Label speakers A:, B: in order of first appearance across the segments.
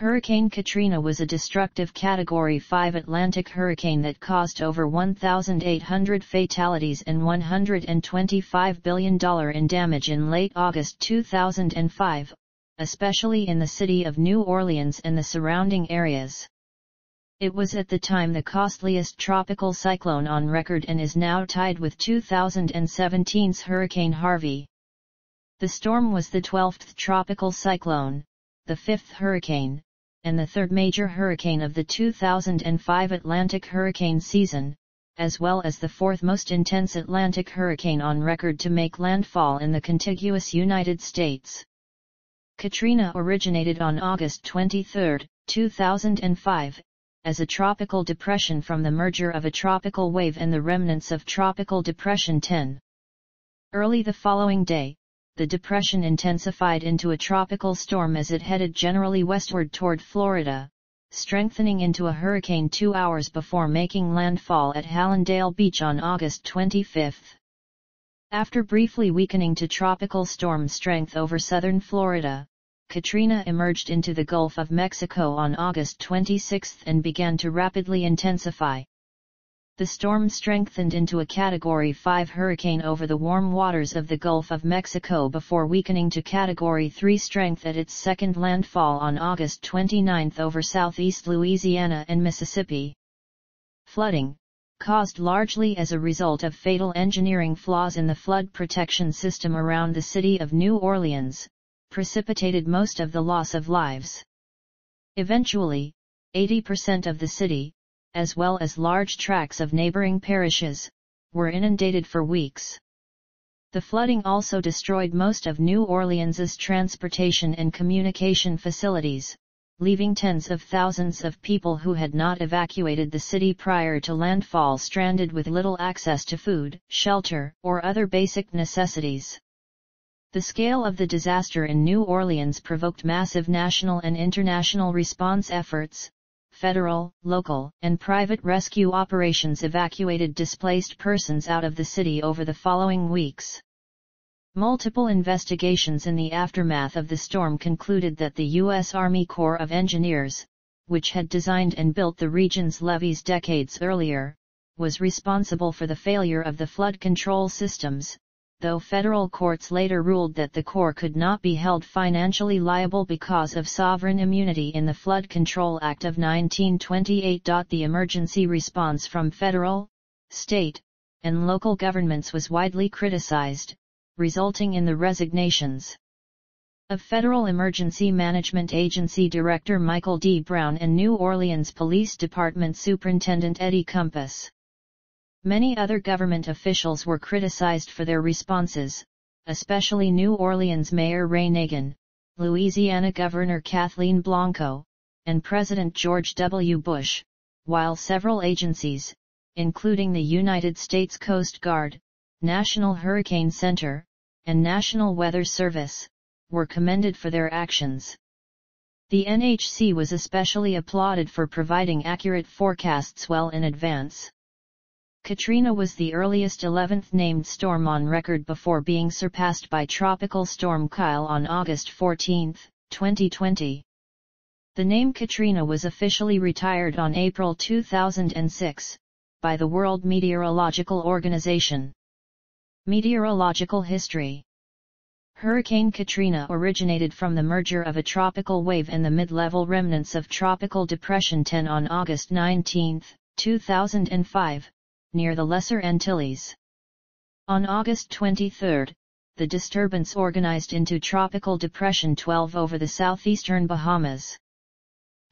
A: Hurricane Katrina was a destructive Category 5 Atlantic hurricane that caused over 1,800 fatalities and $125 billion in damage in late August 2005, especially in the city of New Orleans and the surrounding areas. It was at the time the costliest tropical cyclone on record and is now tied with 2017's Hurricane Harvey. The storm was the 12th tropical cyclone, the fifth hurricane, and the third major hurricane of the 2005 Atlantic hurricane season, as well as the fourth most intense Atlantic hurricane on record to make landfall in the contiguous United States. Katrina originated on August 23, 2005, as a tropical depression from the merger of a tropical wave and the remnants of Tropical Depression 10. Early the following day, the depression intensified into a tropical storm as it headed generally westward toward Florida, strengthening into a hurricane two hours before making landfall at Hallandale Beach on August 25. After briefly weakening to tropical storm strength over southern Florida, Katrina emerged into the Gulf of Mexico on August 26 and began to rapidly intensify the storm strengthened into a Category 5 hurricane over the warm waters of the Gulf of Mexico before weakening to Category 3 strength at its second landfall on August 29 over southeast Louisiana and Mississippi. Flooding, caused largely as a result of fatal engineering flaws in the flood protection system around the city of New Orleans, precipitated most of the loss of lives. Eventually, 80% of the city, as well as large tracts of neighboring parishes, were inundated for weeks. The flooding also destroyed most of New Orleans's transportation and communication facilities, leaving tens of thousands of people who had not evacuated the city prior to landfall stranded with little access to food, shelter, or other basic necessities. The scale of the disaster in New Orleans provoked massive national and international response efforts, federal, local, and private rescue operations evacuated displaced persons out of the city over the following weeks. Multiple investigations in the aftermath of the storm concluded that the U.S. Army Corps of Engineers, which had designed and built the region's levees decades earlier, was responsible for the failure of the flood control systems, though federal courts later ruled that the Corps could not be held financially liable because of sovereign immunity in the Flood Control Act of 1928. The emergency response from federal, state, and local governments was widely criticized, resulting in the resignations of Federal Emergency Management Agency Director Michael D. Brown and New Orleans Police Department Superintendent Eddie Compass. Many other government officials were criticized for their responses, especially New Orleans Mayor Ray Nagin, Louisiana Governor Kathleen Blanco, and President George W. Bush, while several agencies, including the United States Coast Guard, National Hurricane Center, and National Weather Service, were commended for their actions. The NHC was especially applauded for providing accurate forecasts well in advance. Katrina was the earliest 11th named storm on record before being surpassed by Tropical Storm Kyle on August 14, 2020. The name Katrina was officially retired on April 2006, by the World Meteorological Organization. Meteorological History Hurricane Katrina originated from the merger of a tropical wave and the mid-level remnants of Tropical Depression 10 on August 19, 2005, near the Lesser Antilles. On August 23, the disturbance organized into Tropical Depression 12 over the southeastern Bahamas.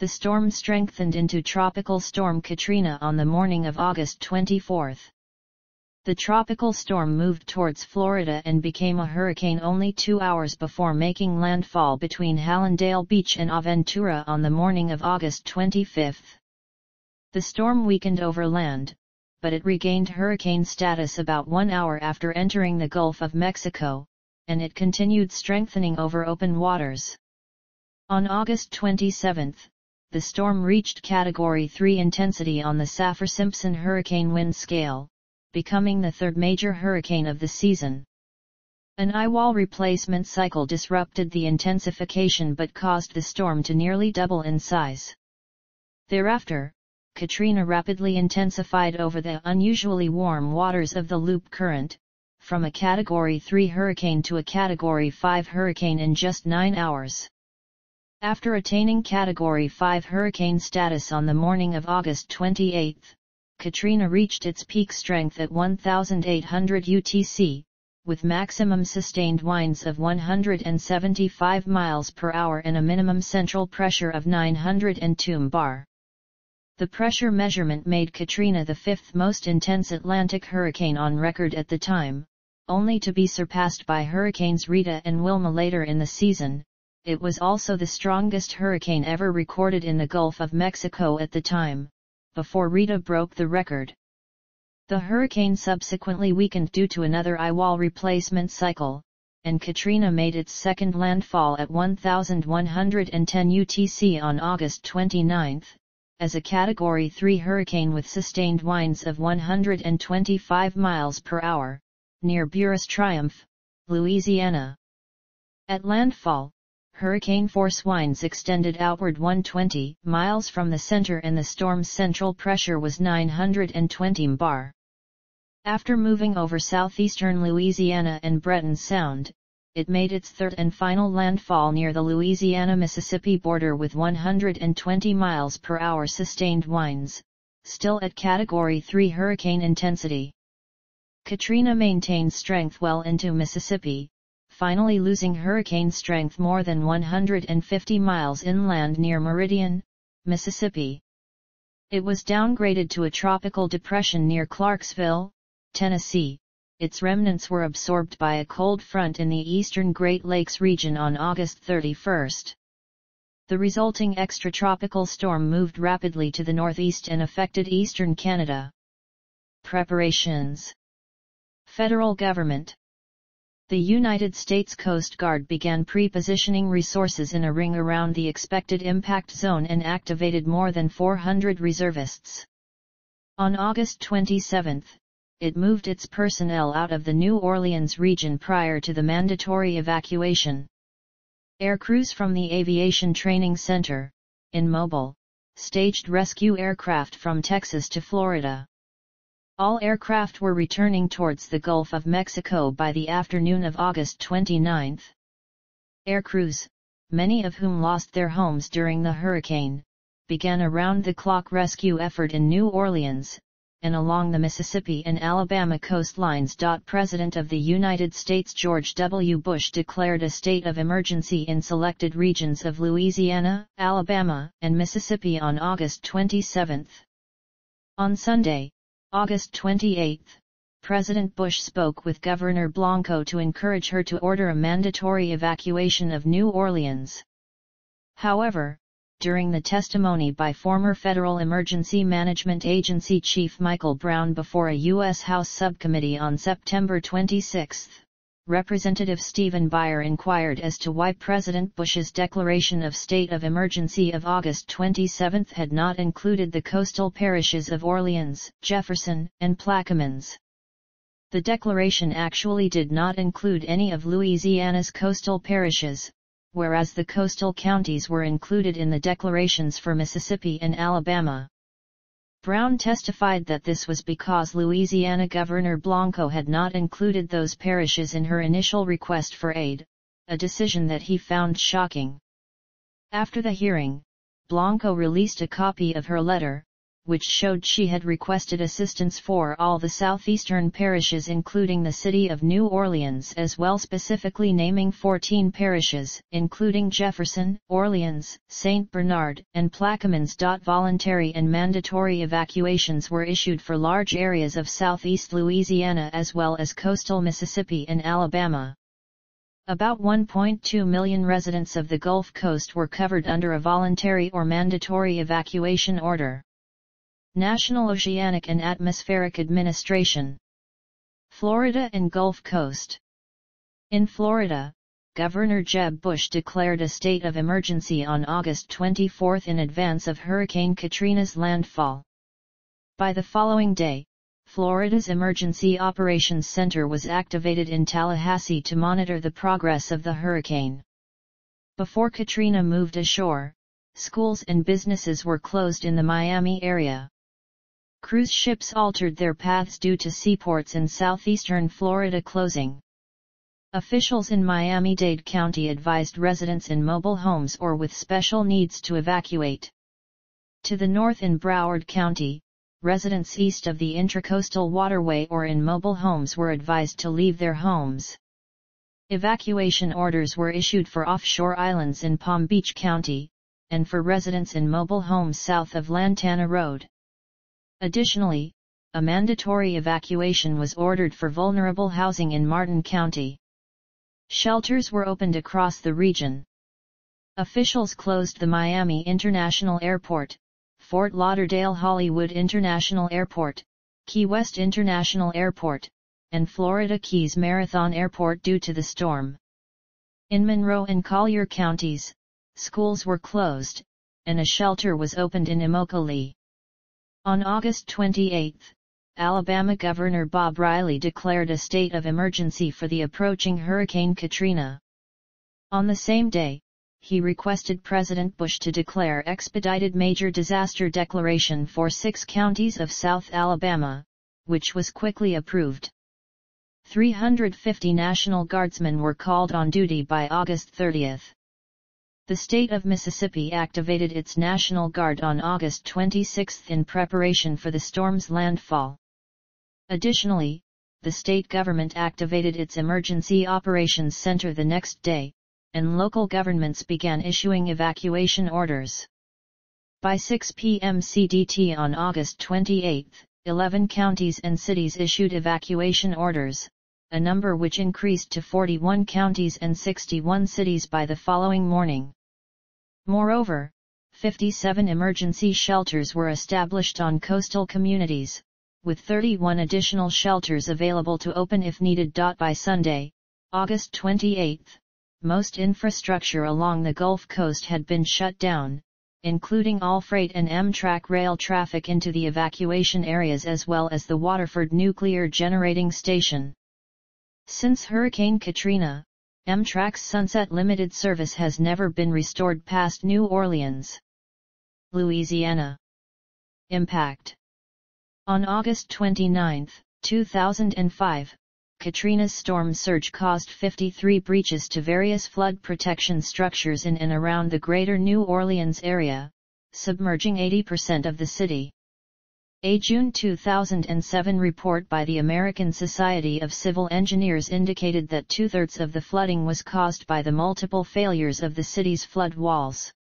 A: The storm strengthened into Tropical Storm Katrina on the morning of August 24. The tropical storm moved towards Florida and became a hurricane only two hours before making landfall between Hallandale Beach and Aventura on the morning of August 25. The storm weakened over land, but it regained hurricane status about one hour after entering the Gulf of Mexico, and it continued strengthening over open waters. On August 27, the storm reached Category 3 intensity on the Saffir-Simpson hurricane wind scale, becoming the third major hurricane of the season. An eye-wall replacement cycle disrupted the intensification but caused the storm to nearly double in size. Thereafter, Katrina rapidly intensified over the unusually warm waters of the Loop Current, from a Category 3 hurricane to a Category 5 hurricane in just 9 hours. After attaining Category 5 hurricane status on the morning of August 28, Katrina reached its peak strength at 1,800 UTC, with maximum sustained winds of 175 miles per hour and a minimum central pressure of 902 bar. The pressure measurement made Katrina the fifth most intense Atlantic hurricane on record at the time, only to be surpassed by Hurricanes Rita and Wilma later in the season. It was also the strongest hurricane ever recorded in the Gulf of Mexico at the time, before Rita broke the record. The hurricane subsequently weakened due to another eye-wall replacement cycle, and Katrina made its second landfall at 1110 UTC on August 29, as a Category 3 hurricane with sustained winds of 125 miles per hour, near Buras Triumph, Louisiana. At landfall, hurricane force winds extended outward 120 miles from the center and the storm's central pressure was 920 bar. After moving over southeastern Louisiana and Breton Sound, it made its third and final landfall near the Louisiana-Mississippi border with 120 miles per hour sustained winds, still at Category 3 hurricane intensity. Katrina maintained strength well into Mississippi, finally losing hurricane strength more than 150 miles inland near Meridian, Mississippi. It was downgraded to a tropical depression near Clarksville, Tennessee, its remnants were absorbed by a cold front in the eastern Great Lakes region on August 31. The resulting extratropical storm moved rapidly to the northeast and affected eastern Canada. Preparations Federal Government The United States Coast Guard began pre-positioning resources in a ring around the expected impact zone and activated more than 400 reservists. On August 27, it moved its personnel out of the New Orleans region prior to the mandatory evacuation. Air crews from the Aviation Training Center, in Mobile, staged rescue aircraft from Texas to Florida. All aircraft were returning towards the Gulf of Mexico by the afternoon of August 29. Air crews, many of whom lost their homes during the hurricane, began a round-the-clock rescue effort in New Orleans, and along the Mississippi and Alabama coastlines. President of the United States George W. Bush declared a state of emergency in selected regions of Louisiana, Alabama, and Mississippi on August 27. On Sunday, August 28, President Bush spoke with Governor Blanco to encourage her to order a mandatory evacuation of New Orleans. However, during the testimony by former Federal Emergency Management Agency Chief Michael Brown before a U.S. House subcommittee on September 26, Representative Stephen Buyer inquired as to why President Bush's declaration of state of emergency of August 27 had not included the coastal parishes of Orleans, Jefferson, and Plaquemines. The declaration actually did not include any of Louisiana's coastal parishes, whereas the coastal counties were included in the declarations for Mississippi and Alabama. Brown testified that this was because Louisiana Governor Blanco had not included those parishes in her initial request for aid, a decision that he found shocking. After the hearing, Blanco released a copy of her letter, which showed she had requested assistance for all the southeastern parishes including the city of New Orleans as well specifically naming 14 parishes, including Jefferson, Orleans, St. Bernard, and Plaquemines. Voluntary and mandatory evacuations were issued for large areas of southeast Louisiana as well as coastal Mississippi and Alabama. About 1.2 million residents of the Gulf Coast were covered under a voluntary or mandatory evacuation order. National Oceanic and Atmospheric Administration. Florida and Gulf Coast. In Florida, Governor Jeb Bush declared a state of emergency on August 24 in advance of Hurricane Katrina's landfall. By the following day, Florida's Emergency Operations Center was activated in Tallahassee to monitor the progress of the hurricane. Before Katrina moved ashore, schools and businesses were closed in the Miami area. Cruise ships altered their paths due to seaports in southeastern Florida closing. Officials in Miami-Dade County advised residents in mobile homes or with special needs to evacuate. To the north in Broward County, residents east of the Intracoastal Waterway or in mobile homes were advised to leave their homes. Evacuation orders were issued for offshore islands in Palm Beach County, and for residents in mobile homes south of Lantana Road. Additionally, a mandatory evacuation was ordered for vulnerable housing in Martin County. Shelters were opened across the region. Officials closed the Miami International Airport, Fort Lauderdale Hollywood International Airport, Key West International Airport, and Florida Keys Marathon Airport due to the storm. In Monroe and Collier counties, schools were closed, and a shelter was opened in Immokalee. On August 28, Alabama Governor Bob Riley declared a state of emergency for the approaching Hurricane Katrina. On the same day, he requested President Bush to declare expedited major disaster declaration for six counties of South Alabama, which was quickly approved. 350 National Guardsmen were called on duty by August 30. The state of Mississippi activated its National Guard on August 26 in preparation for the storm's landfall. Additionally, the state government activated its Emergency Operations Center the next day, and local governments began issuing evacuation orders. By 6 p.m. CDT on August 28, 11 counties and cities issued evacuation orders, a number which increased to 41 counties and 61 cities by the following morning. Moreover, 57 emergency shelters were established on coastal communities, with 31 additional shelters available to open if needed. By Sunday, August 28, most infrastructure along the Gulf Coast had been shut down, including all freight and Amtrak rail traffic into the evacuation areas as well as the Waterford Nuclear Generating Station. Since Hurricane Katrina, Amtrak's Sunset Limited service has never been restored past New Orleans. Louisiana Impact On August 29, 2005, Katrina's storm surge caused 53 breaches to various flood protection structures in and around the greater New Orleans area, submerging 80% of the city. A June 2007 report by the American Society of Civil Engineers indicated that two-thirds of the flooding was caused by the multiple failures of the city's flood walls.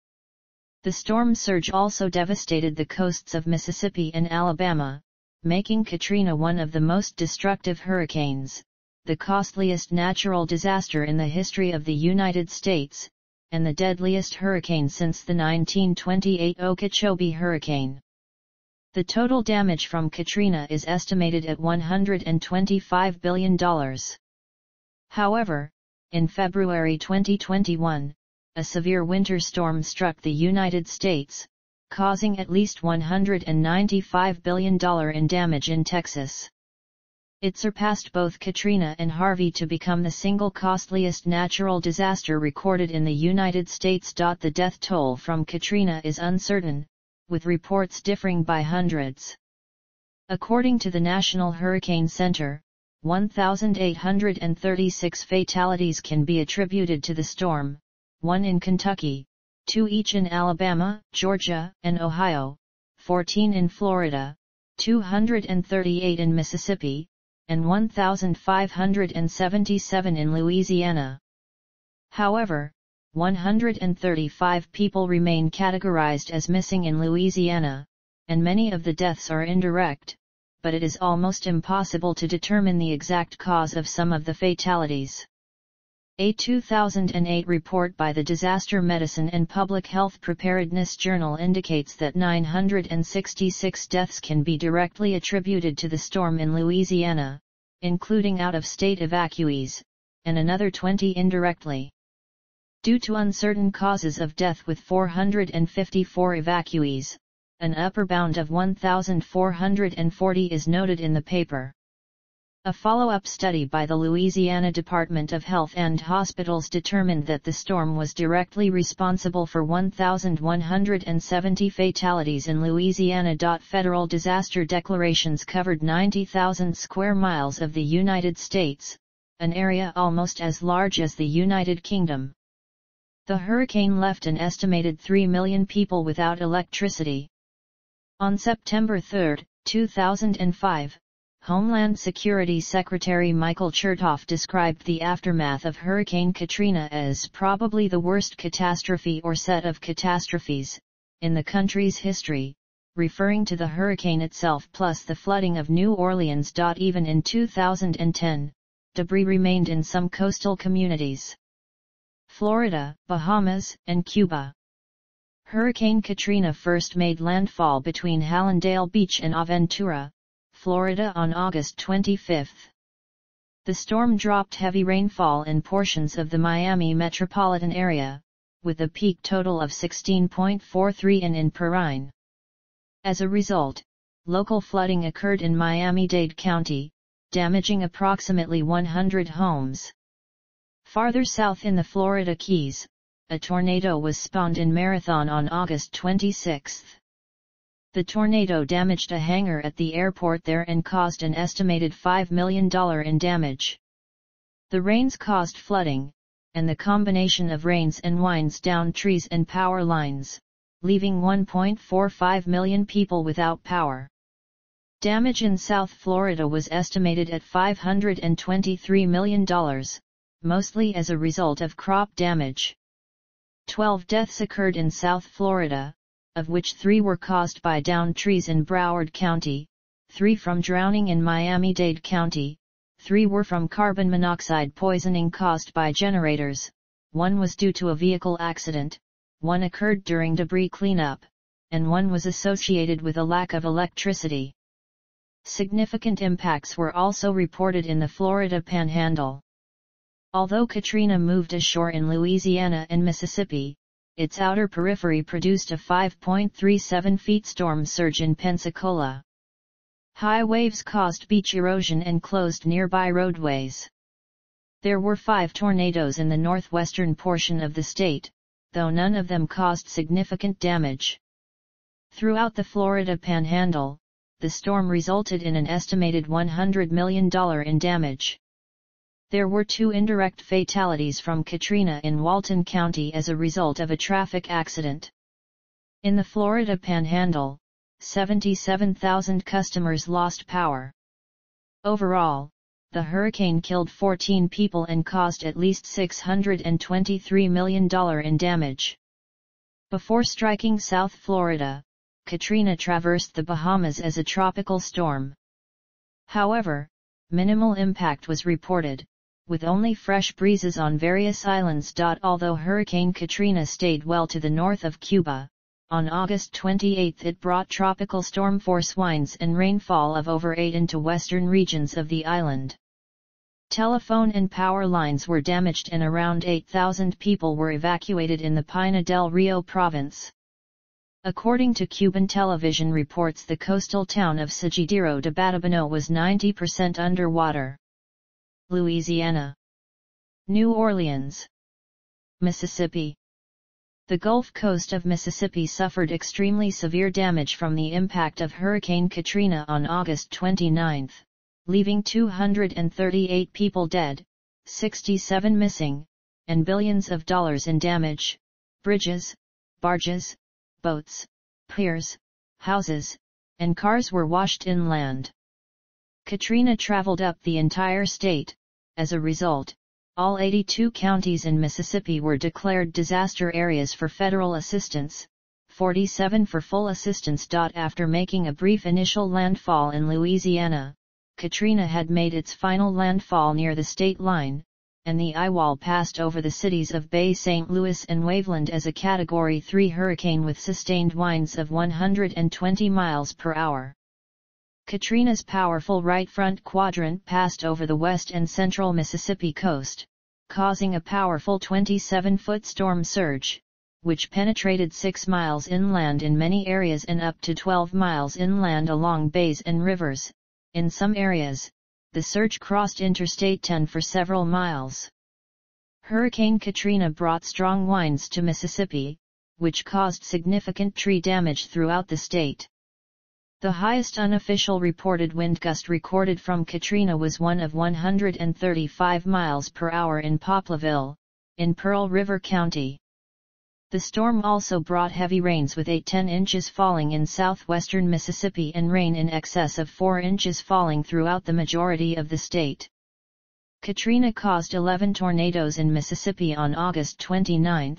A: The storm surge also devastated the coasts of Mississippi and Alabama, making Katrina one of the most destructive hurricanes, the costliest natural disaster in the history of the United States, and the deadliest hurricane since the 1928 Okeechobee hurricane. The total damage from Katrina is estimated at $125 billion. However, in February 2021, a severe winter storm struck the United States, causing at least $195 billion in damage in Texas. It surpassed both Katrina and Harvey to become the single costliest natural disaster recorded in the United States. The death toll from Katrina is uncertain, with reports differing by hundreds. According to the National Hurricane Center, 1,836 fatalities can be attributed to the storm, one in Kentucky, two each in Alabama, Georgia, and Ohio, 14 in Florida, 238 in Mississippi, and 1,577 in Louisiana. However, 135 people remain categorized as missing in Louisiana, and many of the deaths are indirect, but it is almost impossible to determine the exact cause of some of the fatalities. A 2008 report by the Disaster Medicine and Public Health Preparedness Journal indicates that 966 deaths can be directly attributed to the storm in Louisiana, including out-of-state evacuees, and another 20 indirectly. Due to uncertain causes of death with 454 evacuees, an upper bound of 1,440 is noted in the paper. A follow-up study by the Louisiana Department of Health and Hospitals determined that the storm was directly responsible for 1,170 fatalities in Louisiana. Federal disaster declarations covered 90,000 square miles of the United States, an area almost as large as the United Kingdom. The hurricane left an estimated 3 million people without electricity. On September 3, 2005, Homeland Security Secretary Michael Chertoff described the aftermath of Hurricane Katrina as probably the worst catastrophe or set of catastrophes in the country's history, referring to the hurricane itself plus the flooding of New Orleans. Even in 2010, debris remained in some coastal communities. Florida, Bahamas, and Cuba. Hurricane Katrina first made landfall between Hallandale Beach and Aventura, Florida on August 25. The storm dropped heavy rainfall in portions of the Miami metropolitan area, with a peak total of 16.43 in in Perrine. As a result, local flooding occurred in Miami-Dade County, damaging approximately 100 homes. Farther south in the Florida Keys, a tornado was spawned in Marathon on August 26. The tornado damaged a hangar at the airport there and caused an estimated $5 million in damage. The rains caused flooding, and the combination of rains and winds down trees and power lines, leaving 1.45 million people without power. Damage in South Florida was estimated at $523 million, mostly as a result of crop damage. Twelve deaths occurred in South Florida, of which three were caused by downed trees in Broward County, three from drowning in Miami-Dade County, three were from carbon monoxide poisoning caused by generators, one was due to a vehicle accident, one occurred during debris cleanup, and one was associated with a lack of electricity. Significant impacts were also reported in the Florida Panhandle. Although Katrina moved ashore in Louisiana and Mississippi, its outer periphery produced a 5.37 feet storm surge in Pensacola. High waves caused beach erosion and closed nearby roadways. There were five tornadoes in the northwestern portion of the state, though none of them caused significant damage. Throughout the Florida Panhandle, the storm resulted in an estimated $100 million in damage. There were two indirect fatalities from Katrina in Walton County as a result of a traffic accident. In the Florida Panhandle, 77,000 customers lost power. Overall, the hurricane killed 14 people and caused at least $623 million in damage. Before striking South Florida, Katrina traversed the Bahamas as a tropical storm. However, minimal impact was reported, with only fresh breezes on various islands. Although Hurricane Katrina stayed well to the north of Cuba, on August 28 it brought tropical storm force winds and rainfall of over 8 into western regions of the island. Telephone and power lines were damaged and around 8,000 people were evacuated in the Pinar del Rio province. According to Cuban television reports the coastal town of Surgidero de Batabano was 90% underwater. Louisiana, New Orleans, Mississippi. The Gulf Coast of Mississippi suffered extremely severe damage from the impact of Hurricane Katrina on August 29, leaving 238 people dead, 67 missing, and billions of dollars in damage, bridges, barges, boats, piers, houses, and cars were washed inland. Katrina traveled up the entire state, as a result, all 82 counties in Mississippi were declared disaster areas for federal assistance, 47 for full assistance. After making a brief initial landfall in Louisiana, Katrina had made its final landfall near the state line, and the eyewall passed over the cities of Bay St. Louis and Waveland as a Category 3 hurricane with sustained winds of 120 miles per hour. Katrina's powerful right front quadrant passed over the west and central Mississippi coast, causing a powerful 27-foot storm surge, which penetrated 6 miles inland in many areas and up to 12 miles inland along bays and rivers. In some areas, the surge crossed Interstate 10 for several miles. Hurricane Katrina brought strong winds to Mississippi, which caused significant tree damage throughout the state. The highest unofficial reported wind gust recorded from Katrina was one of 135 miles per hour in Poplarville, in Pearl River County. The storm also brought heavy rains with 8-10 inches falling in southwestern Mississippi and rain in excess of 4 inches falling throughout the majority of the state. Katrina caused 11 tornadoes in Mississippi on August 29,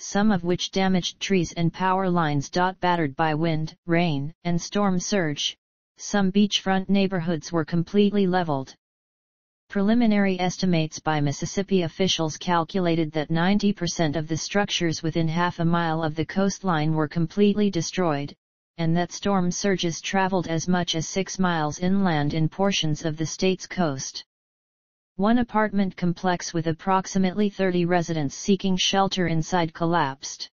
A: some of which damaged trees and power lines. Battered by wind, rain, and storm surge, some beachfront neighborhoods were completely leveled. Preliminary estimates by Mississippi officials calculated that 90% of the structures within half a mile of the coastline were completely destroyed, and that storm surges traveled as much as 6 miles inland in portions of the state's coast. One apartment complex with approximately 30 residents seeking shelter inside collapsed.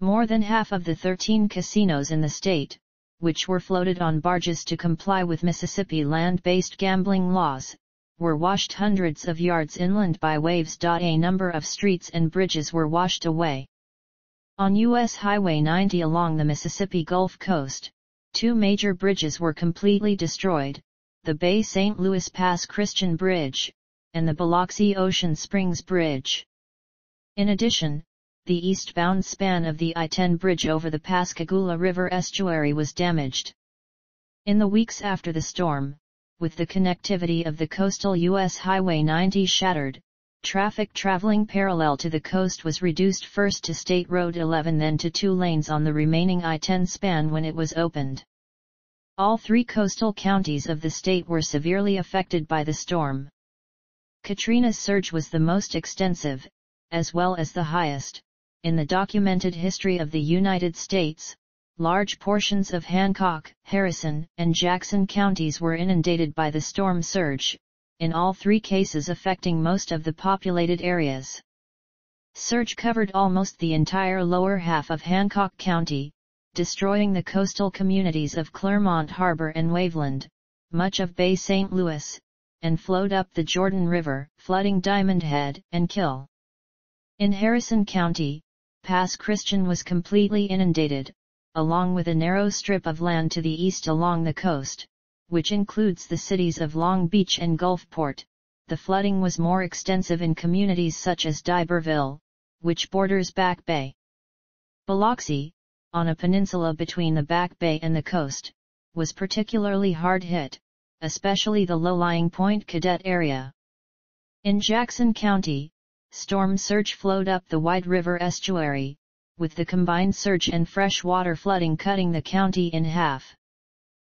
A: More than half of the 13 casinos in the state, which were floated on barges to comply with Mississippi land-based gambling laws, were washed hundreds of yards inland by waves. A number of streets and bridges were washed away. On U.S. Highway 90 along the Mississippi Gulf Coast, two major bridges were completely destroyed, the Bay St. Louis Pass Christian Bridge, and the Biloxi Ocean Springs Bridge. In addition, the eastbound span of the I-10 bridge over the Pascagoula River estuary was damaged. In the weeks after the storm, with the connectivity of the coastal U.S. Highway 90 shattered, traffic traveling parallel to the coast was reduced first to State Road 11 then to two lanes on the remaining I-10 span when it was opened. All three coastal counties of the state were severely affected by the storm. Katrina's surge was the most extensive, as well as the highest, in the documented history of the United States. Large portions of Hancock, Harrison, and Jackson counties were inundated by the storm surge, in all three cases affecting most of the populated areas. Surge covered almost the entire lower half of Hancock County, destroying the coastal communities of Clermont Harbor and Waveland, much of Bay St. Louis, and flowed up the Jordan River, flooding Diamond Head and Kiln. In Harrison County, Pass Christian was completely inundated, along with a narrow strip of land to the east along the coast, which includes the cities of Long Beach and Gulfport. The flooding was more extensive in communities such as D'Iberville, which borders Back Bay. Biloxi, on a peninsula between the Back Bay and the coast, was particularly hard hit, especially the low-lying Point Cadet area. In Jackson County, storm surge flowed up the White River estuary, with the combined surge and fresh water flooding cutting the county in half.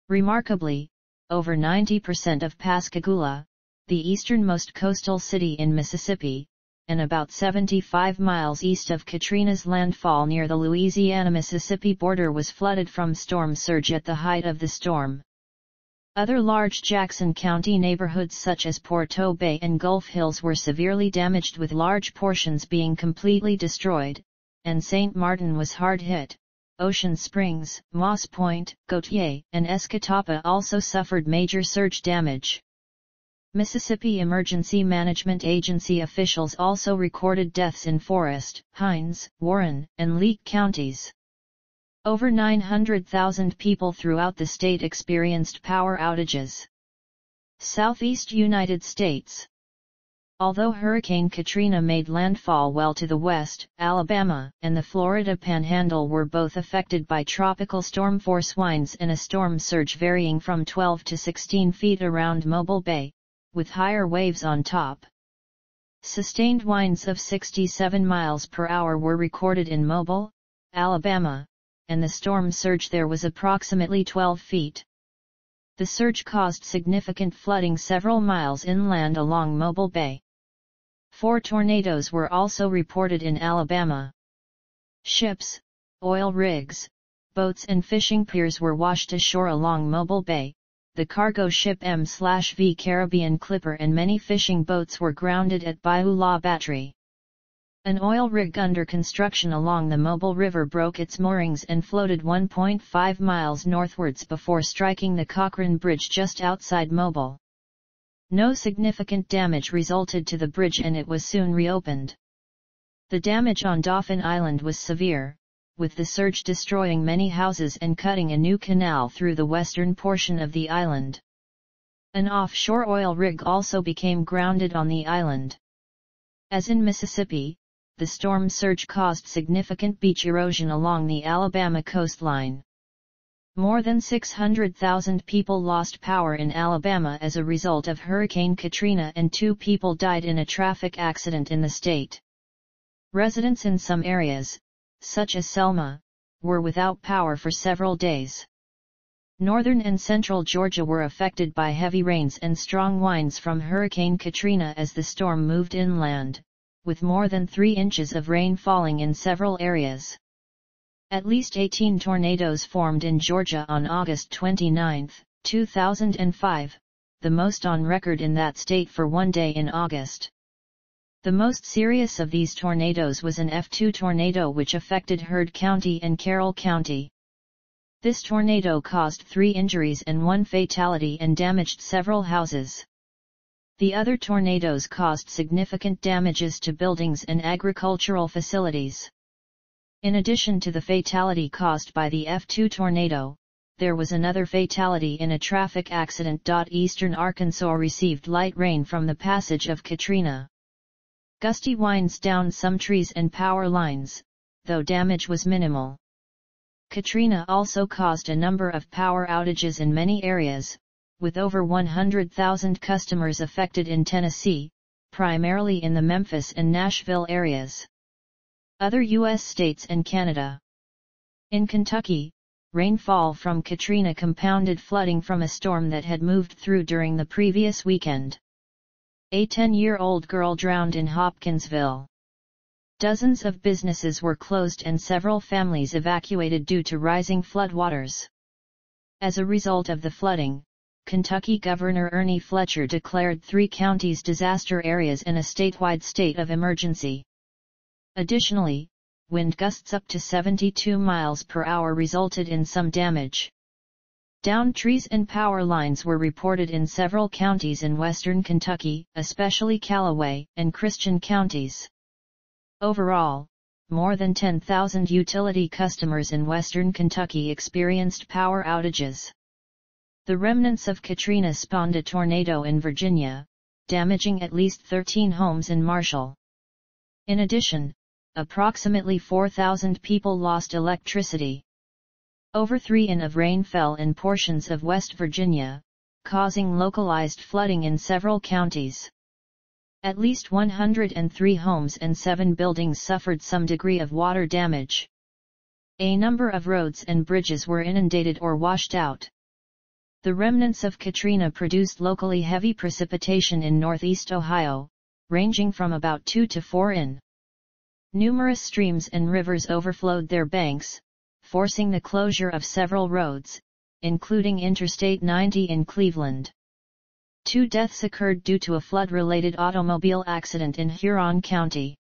A: Remarkably, over 90% of Pascagoula, the easternmost coastal city in Mississippi, and about 75 miles east of Katrina's landfall near the Louisiana-Mississippi border was flooded from storm surge at the height of the storm. Other large Jackson County neighborhoods such as Porteaux Bay and Gulf Hills were severely damaged with large portions being completely destroyed, and St. Martin was hard hit. Ocean Springs, Moss Point, Gautier, and Escatawpa also suffered major surge damage. Mississippi Emergency Management Agency officials also recorded deaths in Forrest, Hinds, Warren, and Leake counties. Over 900,000 people throughout the state experienced power outages. Southeast United States Although Hurricane Katrina made landfall well to the west, Alabama and the Florida Panhandle were both affected by tropical storm force winds and a storm surge varying from 12 to 16 feet around Mobile Bay, with higher waves on top. Sustained winds of 67 miles per hour were recorded in Mobile, Alabama, and the storm surge there was approximately 12 feet. The surge caused significant flooding several miles inland along Mobile Bay. Four tornadoes were also reported in Alabama. Ships, oil rigs, boats and fishing piers were washed ashore along Mobile Bay, the cargo ship M/V Caribbean Clipper and many fishing boats were grounded at Bayou La Batre. An oil rig under construction along the Mobile River broke its moorings and floated 1.5 miles northwards before striking the Cochrane Bridge just outside Mobile. No significant damage resulted to the bridge and it was soon reopened. The damage on Dauphin Island was severe, with the surge destroying many houses and cutting a new canal through the western portion of the island. An offshore oil rig also became grounded on the island. As in Mississippi, the storm surge caused significant beach erosion along the Alabama coastline. More than 600,000 people lost power in Alabama as a result of Hurricane Katrina and two people died in a traffic accident in the state. Residents in some areas, such as Selma, were without power for several days. Northern and central Georgia were affected by heavy rains and strong winds from Hurricane Katrina as the storm moved inland, with more than 3 inches of rain falling in several areas. At least 18 tornadoes formed in Georgia on August 29, 2005, the most on record in that state for one day in August. The most serious of these tornadoes was an F2 tornado which affected Heard County and Carroll County. This tornado caused three injuries and one fatality and damaged several houses. The other tornadoes caused significant damages to buildings and agricultural facilities. In addition to the fatality caused by the F2 tornado, there was another fatality in a traffic accident. Eastern Arkansas received light rain from the passage of Katrina. Gusty winds downed some trees and power lines, though damage was minimal. Katrina also caused a number of power outages in many areas, with over 100,000 customers affected in Tennessee, primarily in the Memphis and Nashville areas. Other U.S. states and Canada. In Kentucky, rainfall from Katrina compounded flooding from a storm that had moved through during the previous weekend. A 10-year-old girl drowned in Hopkinsville. Dozens of businesses were closed and several families evacuated due to rising floodwaters. As a result of the flooding, Kentucky Governor Ernie Fletcher declared three counties disaster areas and a statewide state of emergency. Additionally, wind gusts up to 72 miles per hour resulted in some damage. Downed trees and power lines were reported in several counties in western Kentucky, especially Calloway and Christian counties. Overall, more than 10,000 utility customers in western Kentucky experienced power outages. The remnants of Katrina spawned a tornado in Virginia, damaging at least 13 homes in Marshall. In addition, approximately 4,000 people lost electricity. Over 3 in of rain fell in portions of West Virginia, causing localized flooding in several counties. At least 103 homes and 7 buildings suffered some degree of water damage. A number of roads and bridges were inundated or washed out. The remnants of Katrina produced locally heavy precipitation in northeast Ohio, ranging from about 2 to 4 in. Numerous streams and rivers overflowed their banks, forcing the closure of several roads, including Interstate 90 in Cleveland. Two deaths occurred due to a flood-related automobile accident in Huron County.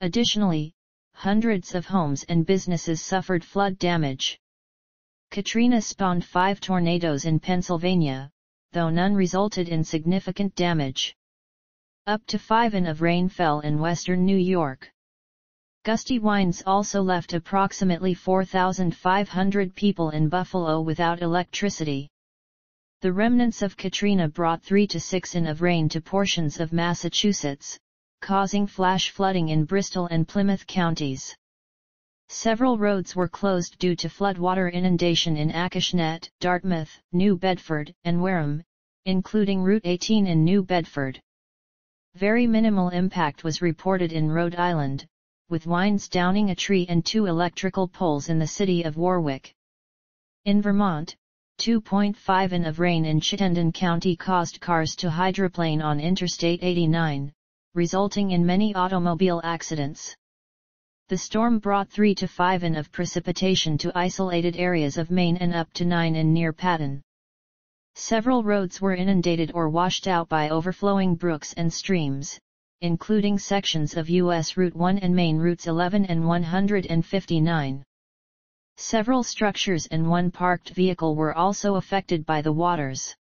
A: Additionally, hundreds of homes and businesses suffered flood damage. Katrina spawned five tornadoes in Pennsylvania, though none resulted in significant damage. Up to 5 in of rain fell in western New York. Gusty winds also left approximately 4,500 people in Buffalo without electricity. The remnants of Katrina brought 3 to 6 in of rain to portions of Massachusetts, causing flash flooding in Bristol and Plymouth counties. Several roads were closed due to floodwater inundation in Acushnet, Dartmouth, New Bedford, and Wareham, including Route 18 in New Bedford. Very minimal impact was reported in Rhode Island, with winds downing a tree and two electrical poles in the city of Warwick. In Vermont, 2.5 in of rain in Chittenden County caused cars to hydroplane on Interstate 89, resulting in many automobile accidents. The storm brought 3 to 5 in of precipitation to isolated areas of Maine and up to 9 in near Patten. Several roads were inundated or washed out by overflowing brooks and streams, including sections of U.S. Route 1 and Maine Routes 11 and 159. Several structures and one parked vehicle were also affected by the waters.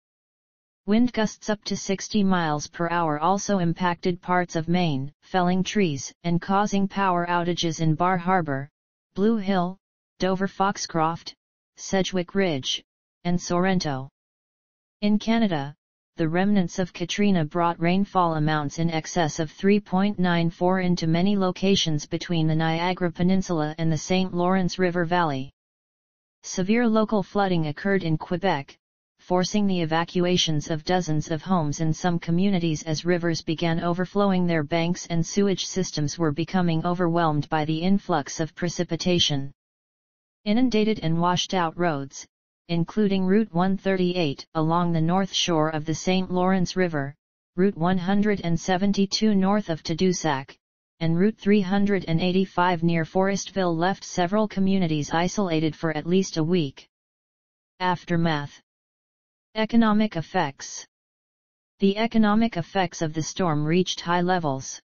A: Wind gusts up to 60 miles per hour also impacted parts of Maine, felling trees and causing power outages in Bar Harbor, Blue Hill, Dover Foxcroft, Sedgwick Ridge, and Sorrento. In Canada, the remnants of Katrina brought rainfall amounts in excess of 3.94 into many locations between the Niagara Peninsula and the St. Lawrence River Valley. Severe local flooding occurred in Quebec, forcing the evacuations of dozens of homes in some communities as rivers began overflowing their banks and sewage systems were becoming overwhelmed by the influx of precipitation. Inundated and washed out roads, including Route 138 along the north shore of the St. Lawrence River, Route 172 north of Tadoussac, and Route 385 near Forestville left several communities isolated for at least a week. Aftermath Economic effects The economic effects of the storm reached high levels.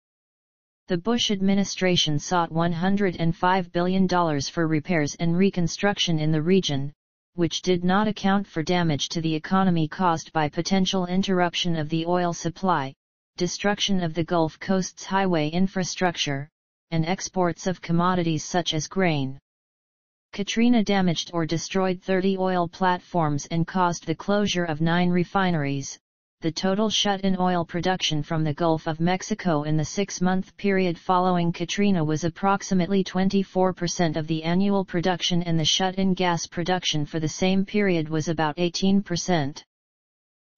A: The Bush administration sought $105 billion for repairs and reconstruction in the region, which did not account for damage to the economy caused by potential interruption of the oil supply, destruction of the Gulf Coast's highway infrastructure, and exports of commodities such as grain. Katrina damaged or destroyed 30 oil platforms and caused the closure of nine refineries. The total shut-in oil production from the Gulf of Mexico in the six-month period following Katrina was approximately 24% of the annual production and the shut-in gas production for the same period was about 18%.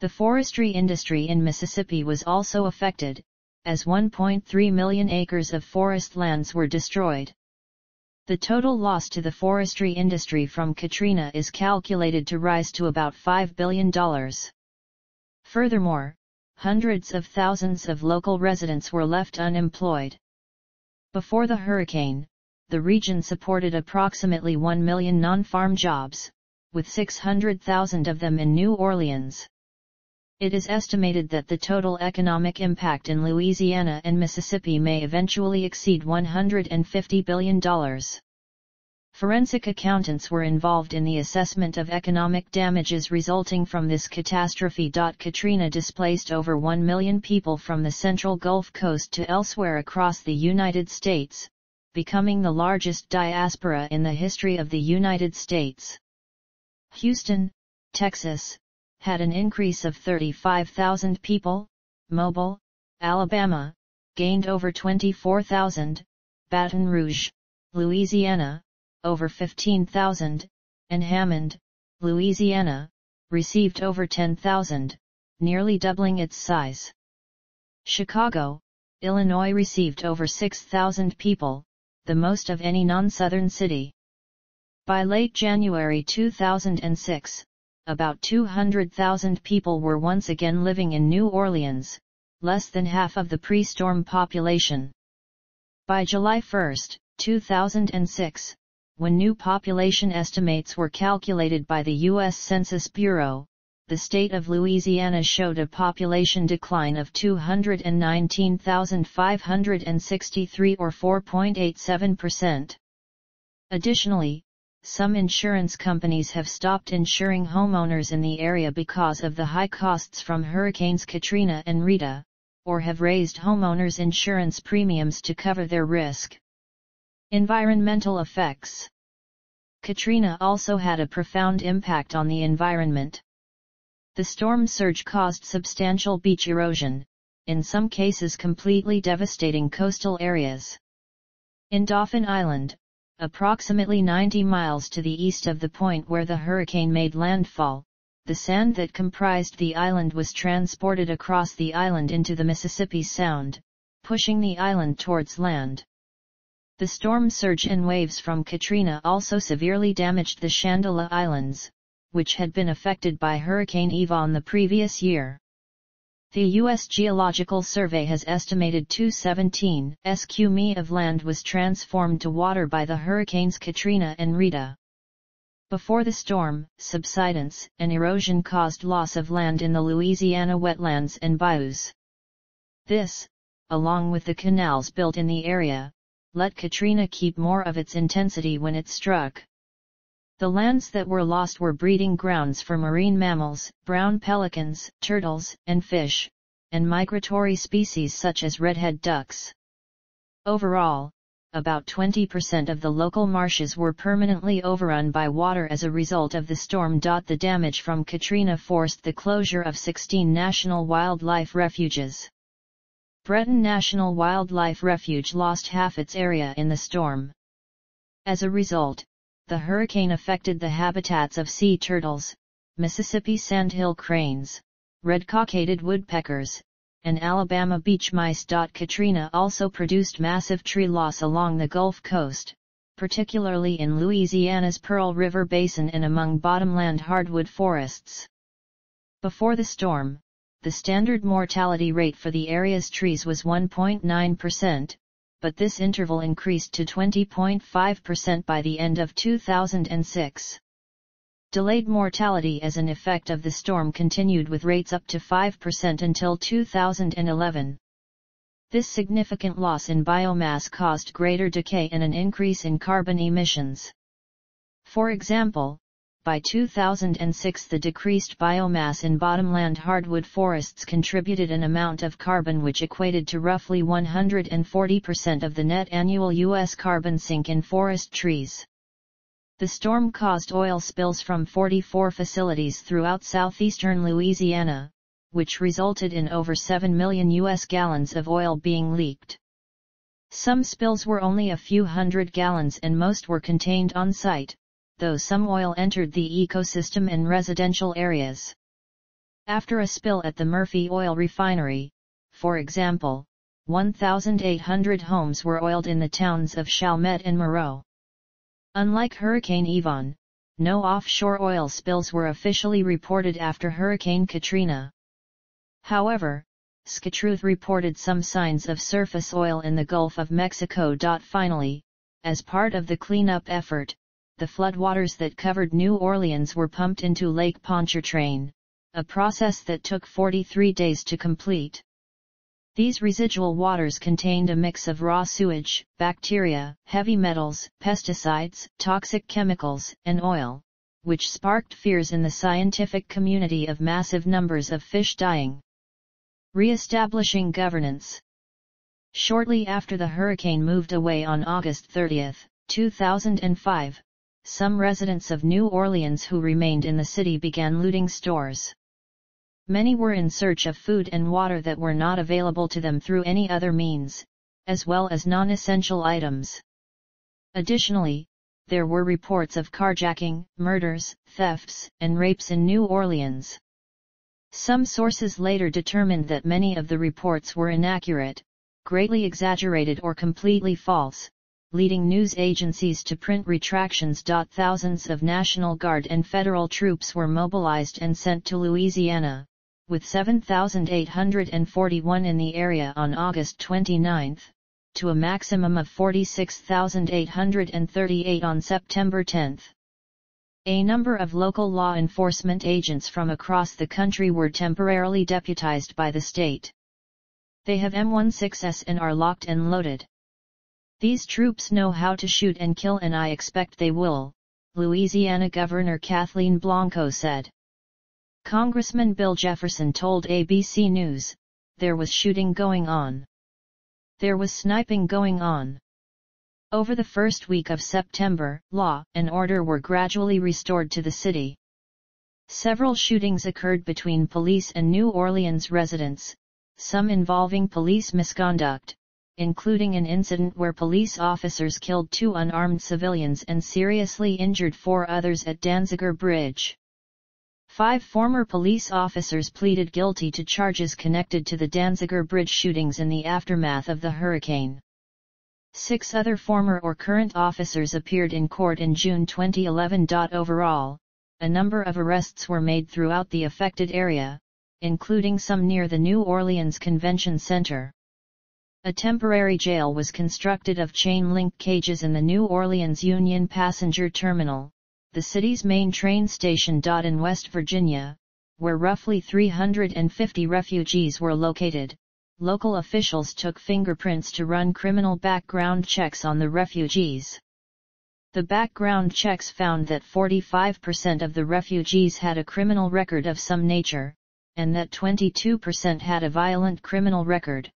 A: The forestry industry in Mississippi was also affected, as 1.3 million acres of forest lands were destroyed. The total loss to the forestry industry from Katrina is calculated to rise to about $5 billion. Furthermore, hundreds of thousands of local residents were left unemployed. Before the hurricane, the region supported approximately 1 million non-farm jobs, with 600,000 of them in New Orleans. It is estimated that the total economic impact in Louisiana and Mississippi may eventually exceed $150 billion. Forensic accountants were involved in the assessment of economic damages resulting from this catastrophe. Katrina displaced over 1 million people from the central Gulf Coast to elsewhere across the United States, becoming the largest diaspora in the history of the United States. Houston, Texas, had an increase of 35,000 people, Mobile, Alabama, gained over 24,000, Baton Rouge, Louisiana, over 15,000, and Hammond, Louisiana, received over 10,000, nearly doubling its size. Chicago, Illinois received over 6,000 people, the most of any non-southern city. By late January 2006, about 200,000 people were once again living in New Orleans, less than half of the pre-storm population. By July 1, 2006, when new population estimates were calculated by the U.S. Census Bureau, the state of Louisiana showed a population decline of 219,563 or 4.87%. Additionally, some insurance companies have stopped insuring homeowners in the area because of the high costs from Hurricanes Katrina and Rita, or have raised homeowners insurance premiums to cover their risk. Environmental effects Katrina also had a profound impact on the environment. The storm surge caused substantial beach erosion, in some cases completely devastating coastal areas. In Dauphin Island, Approximately 90 miles to the east of the point where the hurricane made landfall, the sand that comprised the island was transported across the island into the Mississippi Sound, pushing the island towards land. The storm surge and waves from Katrina also severely damaged the Chandeleur Islands, which had been affected by Hurricane Ivan the previous year. The U.S. Geological Survey has estimated 217 sq mi of land was transformed to water by the hurricanes Katrina and Rita. Before the storm, subsidence and erosion caused loss of land in the Louisiana wetlands and bayous. This, along with the canals built in the area, let Katrina keep more of its intensity when it struck. The lands that were lost were breeding grounds for marine mammals, brown pelicans, turtles, and fish, and migratory species such as redhead ducks. Overall, about 20% of the local marshes were permanently overrun by water as a result of the storm. The damage from Katrina forced the closure of 16 national wildlife refuges. Breton National Wildlife Refuge lost half its area in the storm. As a result, the hurricane affected the habitats of sea turtles, Mississippi sandhill cranes, red-cockaded woodpeckers, and Alabama beach mice. Katrina also produced massive tree loss along the Gulf Coast, particularly in Louisiana's Pearl River Basin and among bottomland hardwood forests. Before the storm, the standard mortality rate for the area's trees was 1.9%, but this interval increased to 20.5% by the end of 2006. Delayed mortality as an effect of the storm continued with rates up to 5% until 2011. This significant loss in biomass caused greater decay and an increase in carbon emissions. For example, by 2006 the decreased biomass in bottomland hardwood forests contributed an amount of carbon which equated to roughly 140% of the net annual U.S. carbon sink in forest trees. The storm caused oil spills from 44 facilities throughout southeastern Louisiana, which resulted in over 7 million U.S. gallons of oil being leaked. Some spills were only a few hundred gallons and most were contained on site, though some oil entered the ecosystem and residential areas. After a spill at the Murphy Oil Refinery, for example, 1,800 homes were oiled in the towns of Chalmette and Meraux. Unlike Hurricane Ivan, no offshore oil spills were officially reported after Hurricane Katrina. However, SkyTruth reported some signs of surface oil in the Gulf of Mexico. Finally, as part of the cleanup effort, the floodwaters that covered New Orleans were pumped into Lake Pontchartrain, a process that took 43 days to complete. These residual waters contained a mix of raw sewage, bacteria, heavy metals, pesticides, toxic chemicals, and oil, which sparked fears in the scientific community of massive numbers of fish dying. Re-establishing governance Shortly after the hurricane moved away on August 30, 2005, some residents of New Orleans who remained in the city began looting stores. Many were in search of food and water that were not available to them through any other means, as well as non-essential items. Additionally, there were reports of carjacking, murders, thefts, and rapes in New Orleans. Some sources later determined that many of the reports were inaccurate, greatly exaggerated or completely false, leading news agencies to print retractions. Thousands of National Guard and federal troops were mobilized and sent to Louisiana, with 7,841 in the area on August 29, to a maximum of 46,838 on September 10. A number of local law enforcement agents from across the country were temporarily deputized by the state. They have M16s and are locked and loaded. These troops know how to shoot and kill and I expect they will, Louisiana Governor Kathleen Blanco said. Congressman Bill Jefferson told ABC News, there was shooting going on. There was sniping going on. Over the first week of September, law and order were gradually restored to the city. Several shootings occurred between police and New Orleans residents, some involving police misconduct, including an incident where police officers killed two unarmed civilians and seriously injured four others at Danziger Bridge. Five former police officers pleaded guilty to charges connected to the Danziger Bridge shootings in the aftermath of the hurricane. Six other former or current officers appeared in court in June 2011. Overall, a number of arrests were made throughout the affected area, including some near the New Orleans Convention Center. A temporary jail was constructed of chain-link cages in the New Orleans Union Passenger Terminal, the city's main train station. In West Virginia, where roughly 350 refugees were located, local officials took fingerprints to run criminal background checks on the refugees. The background checks found that 45% of the refugees had a criminal record of some nature, and that 22% had a violent criminal record.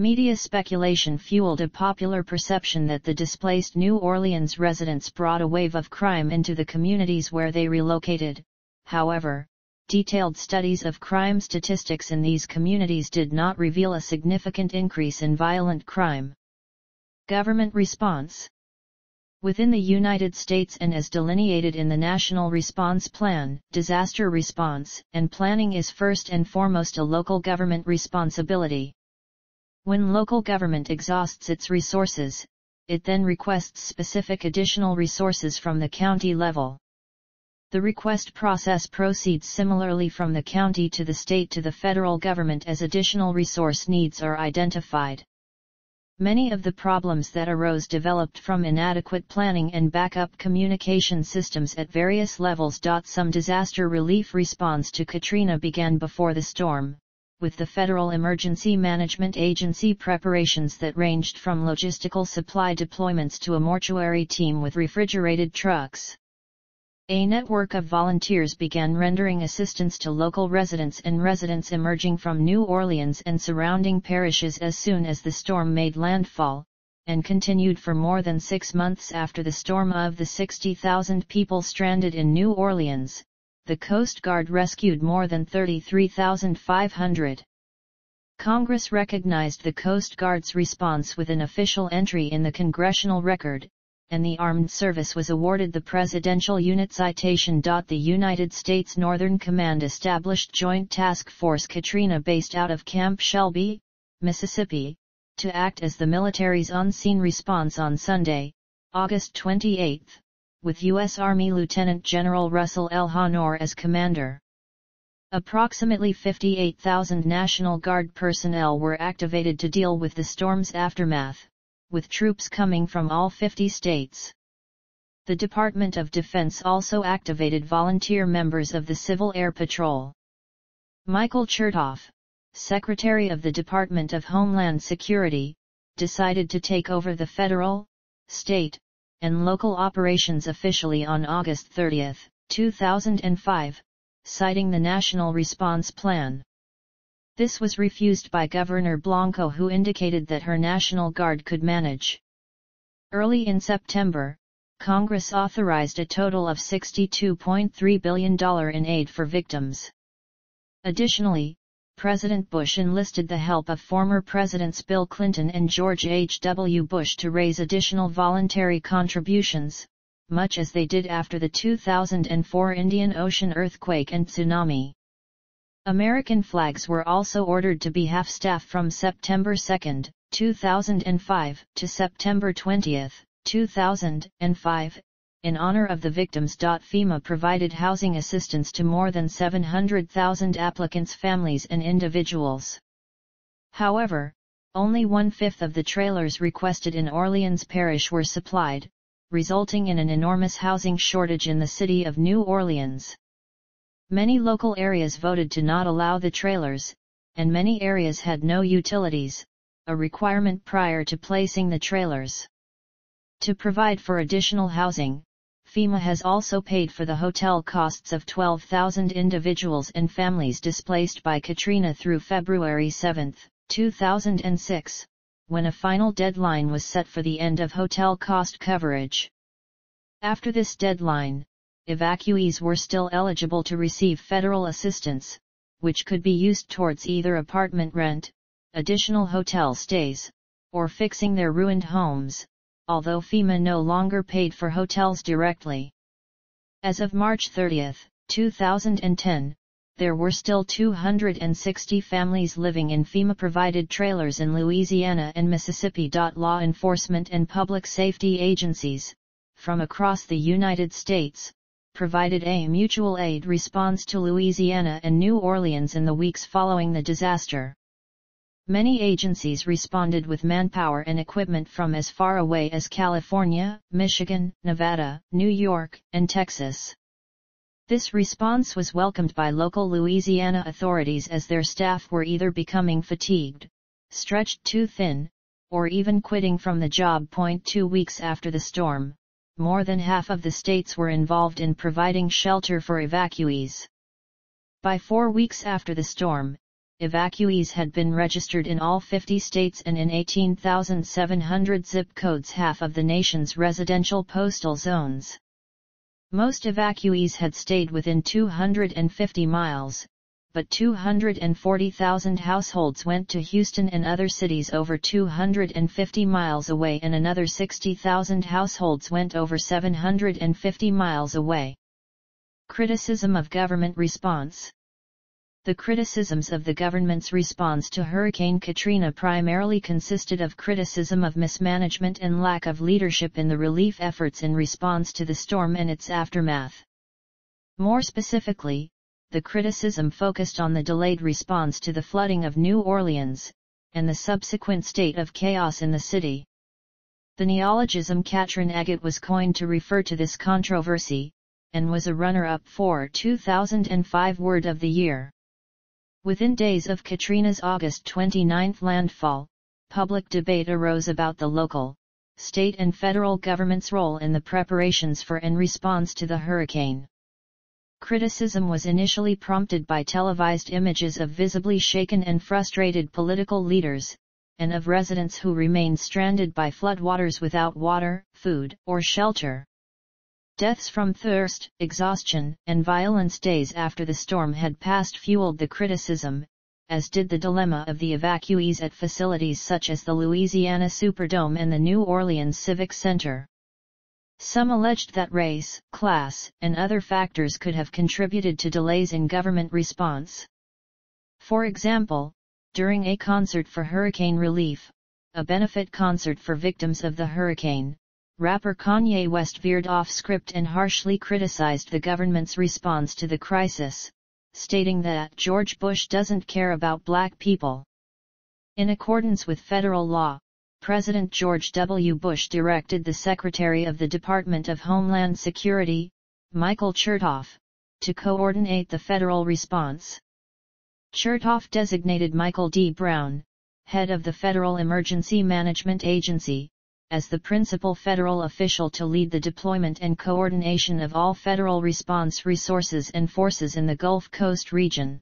A: Media speculation fueled a popular perception that the displaced New Orleans residents brought a wave of crime into the communities where they relocated. However, detailed studies of crime statistics in these communities did not reveal a significant increase in violent crime. Government response Within the United States and as delineated in the National Response Plan, disaster response and planning is first and foremost a local government responsibility. When local government exhausts its resources, it then requests specific additional resources from the county level. The request process proceeds similarly from the county to the state to the federal government as additional resource needs are identified. Many of the problems that arose developed from inadequate planning and backup communication systems at various levels. Some disaster relief response to Katrina began before the storm, with the Federal Emergency Management Agency preparations that ranged from logistical supply deployments to a mortuary team with refrigerated trucks. A network of volunteers began rendering assistance to local residents and residents emerging from New Orleans and surrounding parishes as soon as the storm made landfall, and continued for more than six months after the storm of the 60,000 people stranded in New Orleans. The Coast Guard rescued more than 33,500. Congress recognized the Coast Guard's response with an official entry in the Congressional Record, and the Armed Service was awarded the Presidential Unit Citation. The United States Northern Command established Joint Task Force Katrina based out of Camp Shelby, Mississippi, to act as the military's on-scene response on Sunday, August 28, with U.S. Army Lieutenant General Russell L. Honore as commander. Approximately 58,000 National Guard personnel were activated to deal with the storm's aftermath with troops coming from all 50 states. The Department of Defense also activated volunteer members of the Civil Air Patrol. Michael Chertoff, Secretary of the Department of Homeland Security, decided to take over the federal, state, and local operations officially on August 30, 2005, citing the National Response Plan. This was refused by Governor Blanco who indicated that her National Guard could manage. Early in September, Congress authorized a total of $62.3 billion in aid for victims. Additionally, President Bush enlisted the help of former Presidents Bill Clinton and George H. W. Bush to raise additional voluntary contributions, much as they did after the 2004 Indian Ocean earthquake and tsunami. American flags were also ordered to be half-staff from September 2, 2005 to September 20, 2005, in honor of the victims. FEMA provided housing assistance to more than 700,000 applicants' families and individuals. However, only one-fifth of the trailers requested in Orleans Parish were supplied, resulting in an enormous housing shortage in the city of New Orleans. Many local areas voted to not allow the trailers, and many areas had no utilities, a requirement prior to placing the trailers. To provide for additional housing, FEMA has also paid for the hotel costs of 12,000 individuals and families displaced by Katrina through February 7, 2006, when a final deadline was set for the end of hotel cost coverage. After this deadline, evacuees were still eligible to receive federal assistance, which could be used towards either apartment rent, additional hotel stays, or fixing their ruined homes, although FEMA no longer paid for hotels directly. As of March 30, 2010, there were still 260 families living in FEMA-provided trailers in Louisiana and Mississippi. Law enforcement and public safety agencies, from across the United States, provided a mutual aid response to Louisiana and New Orleans in the weeks following the disaster. Many agencies responded with manpower and equipment from as far away as California, Michigan, Nevada, New York, and Texas. This response was welcomed by local Louisiana authorities as their staff were either becoming fatigued, stretched too thin, or even quitting from the job. Point two weeks after the storm, more than half of the states were involved in providing shelter for evacuees. By four weeks after the storm, evacuees had been registered in all 50 states and in 18,700 zip codes half of the nation's residential postal zones. Most evacuees had stayed within 250 miles, but 240,000 households went to Houston and other cities over 250 miles away and another 60,000 households went over 750 miles away. Criticism of government response The criticisms of the government's response to Hurricane Katrina primarily consisted of criticism of mismanagement and lack of leadership in the relief efforts in response to the storm and its aftermath. More specifically, the criticism focused on the delayed response to the flooding of New Orleans, and the subsequent state of chaos in the city. The neologism Katrinagate was coined to refer to this controversy, and was a runner-up for 2005 Word of the Year. Within days of Katrina's August 29 landfall, public debate arose about the local, state and federal government's role in the preparations for and response to the hurricane. Criticism was initially prompted by televised images of visibly shaken and frustrated political leaders, and of residents who remained stranded by floodwaters without water, food, or shelter. Deaths from thirst, exhaustion, and violence days after the storm had passed fueled the criticism, as did the dilemma of the evacuees at facilities such as the Louisiana Superdome and the New Orleans Civic Center. Some alleged that race, class, and other factors could have contributed to delays in government response. For example, during a concert for hurricane relief, a benefit concert for victims of the hurricane, rapper Kanye West veered off script and harshly criticized the government's response to the crisis, stating that George Bush doesn't care about black people. In accordance with federal law, President George W. Bush directed the Secretary of the Department of Homeland Security, Michael Chertoff, to coordinate the federal response. Chertoff designated Michael D. Brown, head of the Federal Emergency Management Agency, as the principal federal official to lead the deployment and coordination of all federal response resources and forces in the Gulf Coast region.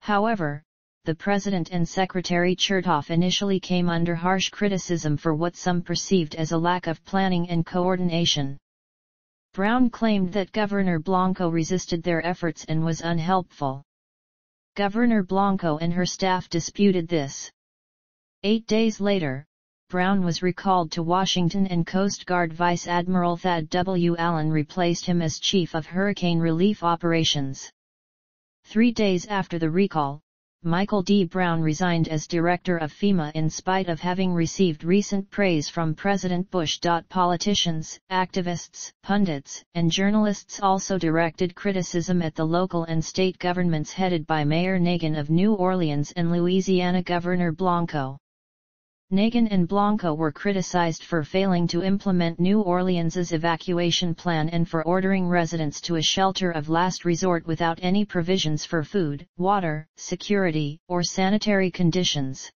A: However, the President and Secretary Chertoff initially came under harsh criticism for what some perceived as a lack of planning and coordination. Brown claimed that Governor Blanco resisted their efforts and was unhelpful. Governor Blanco and her staff disputed this. Eight days later, Brown was recalled to Washington and Coast Guard Vice Admiral Thad W. Allen replaced him as Chief of Hurricane Relief Operations. Three days after the recall, Michael D. Brown resigned as director of FEMA in spite of having received recent praise from President Bush. Politicians, activists, pundits, and journalists also directed criticism at the local and state governments headed by Mayor Nagin of New Orleans and Louisiana Governor Blanco. Nagin and Blanco were criticized for failing to implement New Orleans's evacuation plan and for ordering residents to a shelter of last resort without any provisions for food, water, security, or sanitary conditions.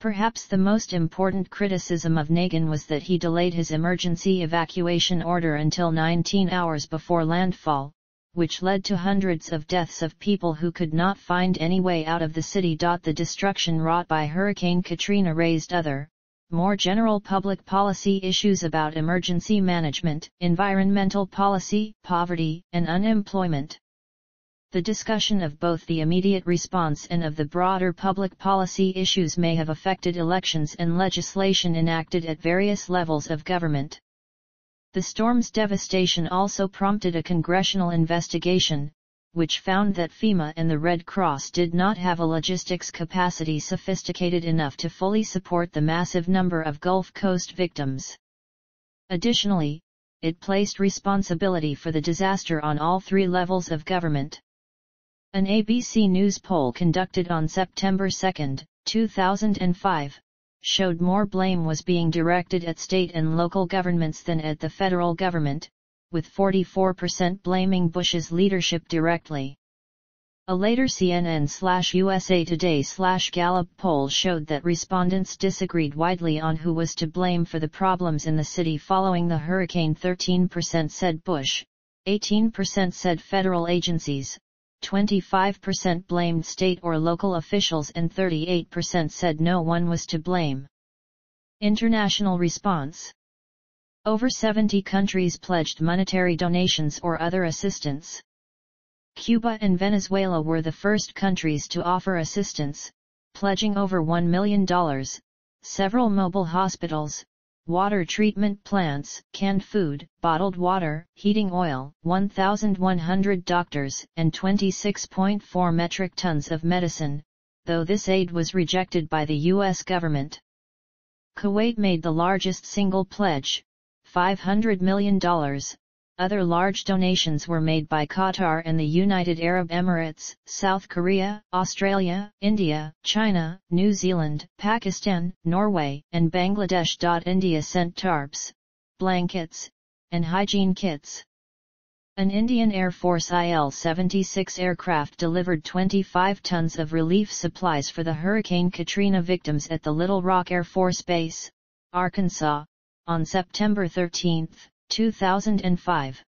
A: Perhaps the most important criticism of Nagin was that he delayed his emergency evacuation order until 19 hours before landfall, which led to hundreds of deaths of people who could not find any way out of the city. The destruction wrought by Hurricane Katrina raised other, more general public policy issues about emergency management, environmental policy, poverty, and unemployment. The discussion of both the immediate response and of the broader public policy issues may have affected elections and legislation enacted at various levels of government. The storm's devastation also prompted a congressional investigation, which found that FEMA and the Red Cross did not have a logistics capacity sophisticated enough to fully support the massive number of Gulf Coast victims. Additionally, it placed responsibility for the disaster on all three levels of government. An ABC News poll conducted on September 2, 2005, showed more blame was being directed at state and local governments than at the federal government, with 44% blaming Bush's leadership directly. A later CNN slash USA Today slash Gallup poll showed that respondents disagreed widely on who was to blame for the problems in the city following the hurricane 13% said Bush, 18% said federal agencies, 25% blamed state or local officials and 38% said no one was to blame. International response Over 70 countries pledged monetary donations or other assistance. Cuba and Venezuela were the first countries to offer assistance, pledging over $1 million. Several mobile hospitals, water treatment plants, canned food, bottled water, heating oil, 1,100 doctors, and 26.4 metric tons of medicine, though this aid was rejected by the U.S. government. Kuwait made the largest single pledge, $500 million, other large donations were made by Qatar and the United Arab Emirates, South Korea, Australia, India, China, New Zealand, Pakistan, Norway, and Bangladesh. India sent tarps, blankets, and hygiene kits. An Indian Air Force IL-76 aircraft delivered 25 tons of relief supplies for the Hurricane Katrina victims at the Little Rock Air Force Base, Arkansas, on September 13, 2005.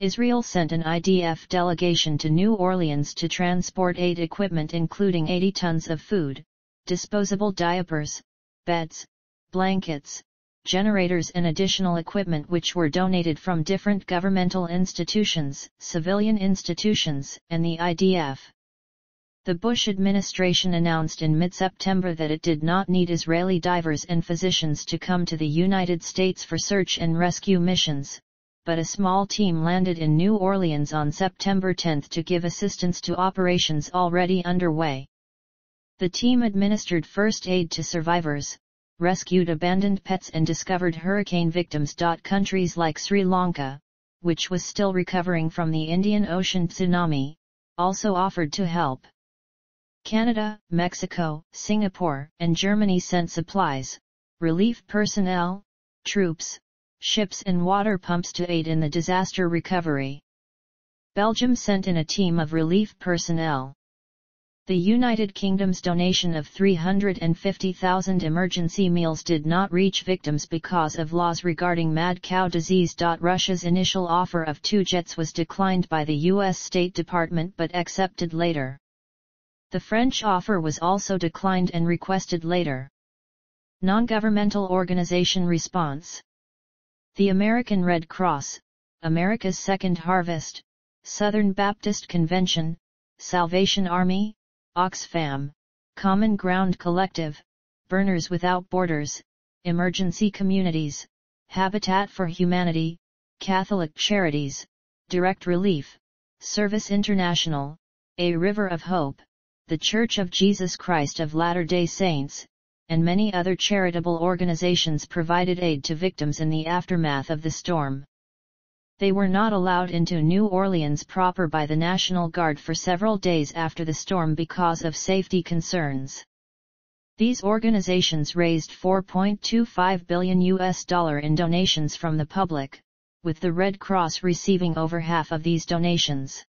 A: Israel sent an IDF delegation to New Orleans to transport aid equipment including 80 tons of food, disposable diapers, beds, blankets, generators and additional equipment which were donated from different governmental institutions, civilian institutions, and the IDF. The Bush administration announced in mid-September that it did not need Israeli divers and physicians to come to the United States for search and rescue missions, but a small team landed in New Orleans on September 10 to give assistance to operations already underway. The team administered first aid to survivors, rescued abandoned pets and discovered hurricane victims. Countries like Sri Lanka, which was still recovering from the Indian Ocean tsunami, also offered to help. Canada, Mexico, Singapore, and Germany sent supplies, relief personnel, troops, ships and water pumps to aid in the disaster recovery. Belgium sent in a team of relief personnel. The United Kingdom's donation of 350,000 emergency meals did not reach victims because of laws regarding mad cow disease. Russia's initial offer of two jets was declined by the U.S. State Department but accepted later. The French offer was also declined and requested later. Non-governmental organization response The American Red Cross, America's Second Harvest, Southern Baptist Convention, Salvation Army, Oxfam, Common Ground Collective, Burners Without Borders, Emergency Communities, Habitat for Humanity, Catholic Charities, Direct Relief, Service International, A River of Hope, the Church of Jesus Christ of Latter-day Saints, and many other charitable organizations provided aid to victims in the aftermath of the storm. They were not allowed into New Orleans proper by the National Guard for several days after the storm because of safety concerns. These organizations raised 4.25 billion US dollar in donations from the public, with the Red Cross receiving over half of these donations.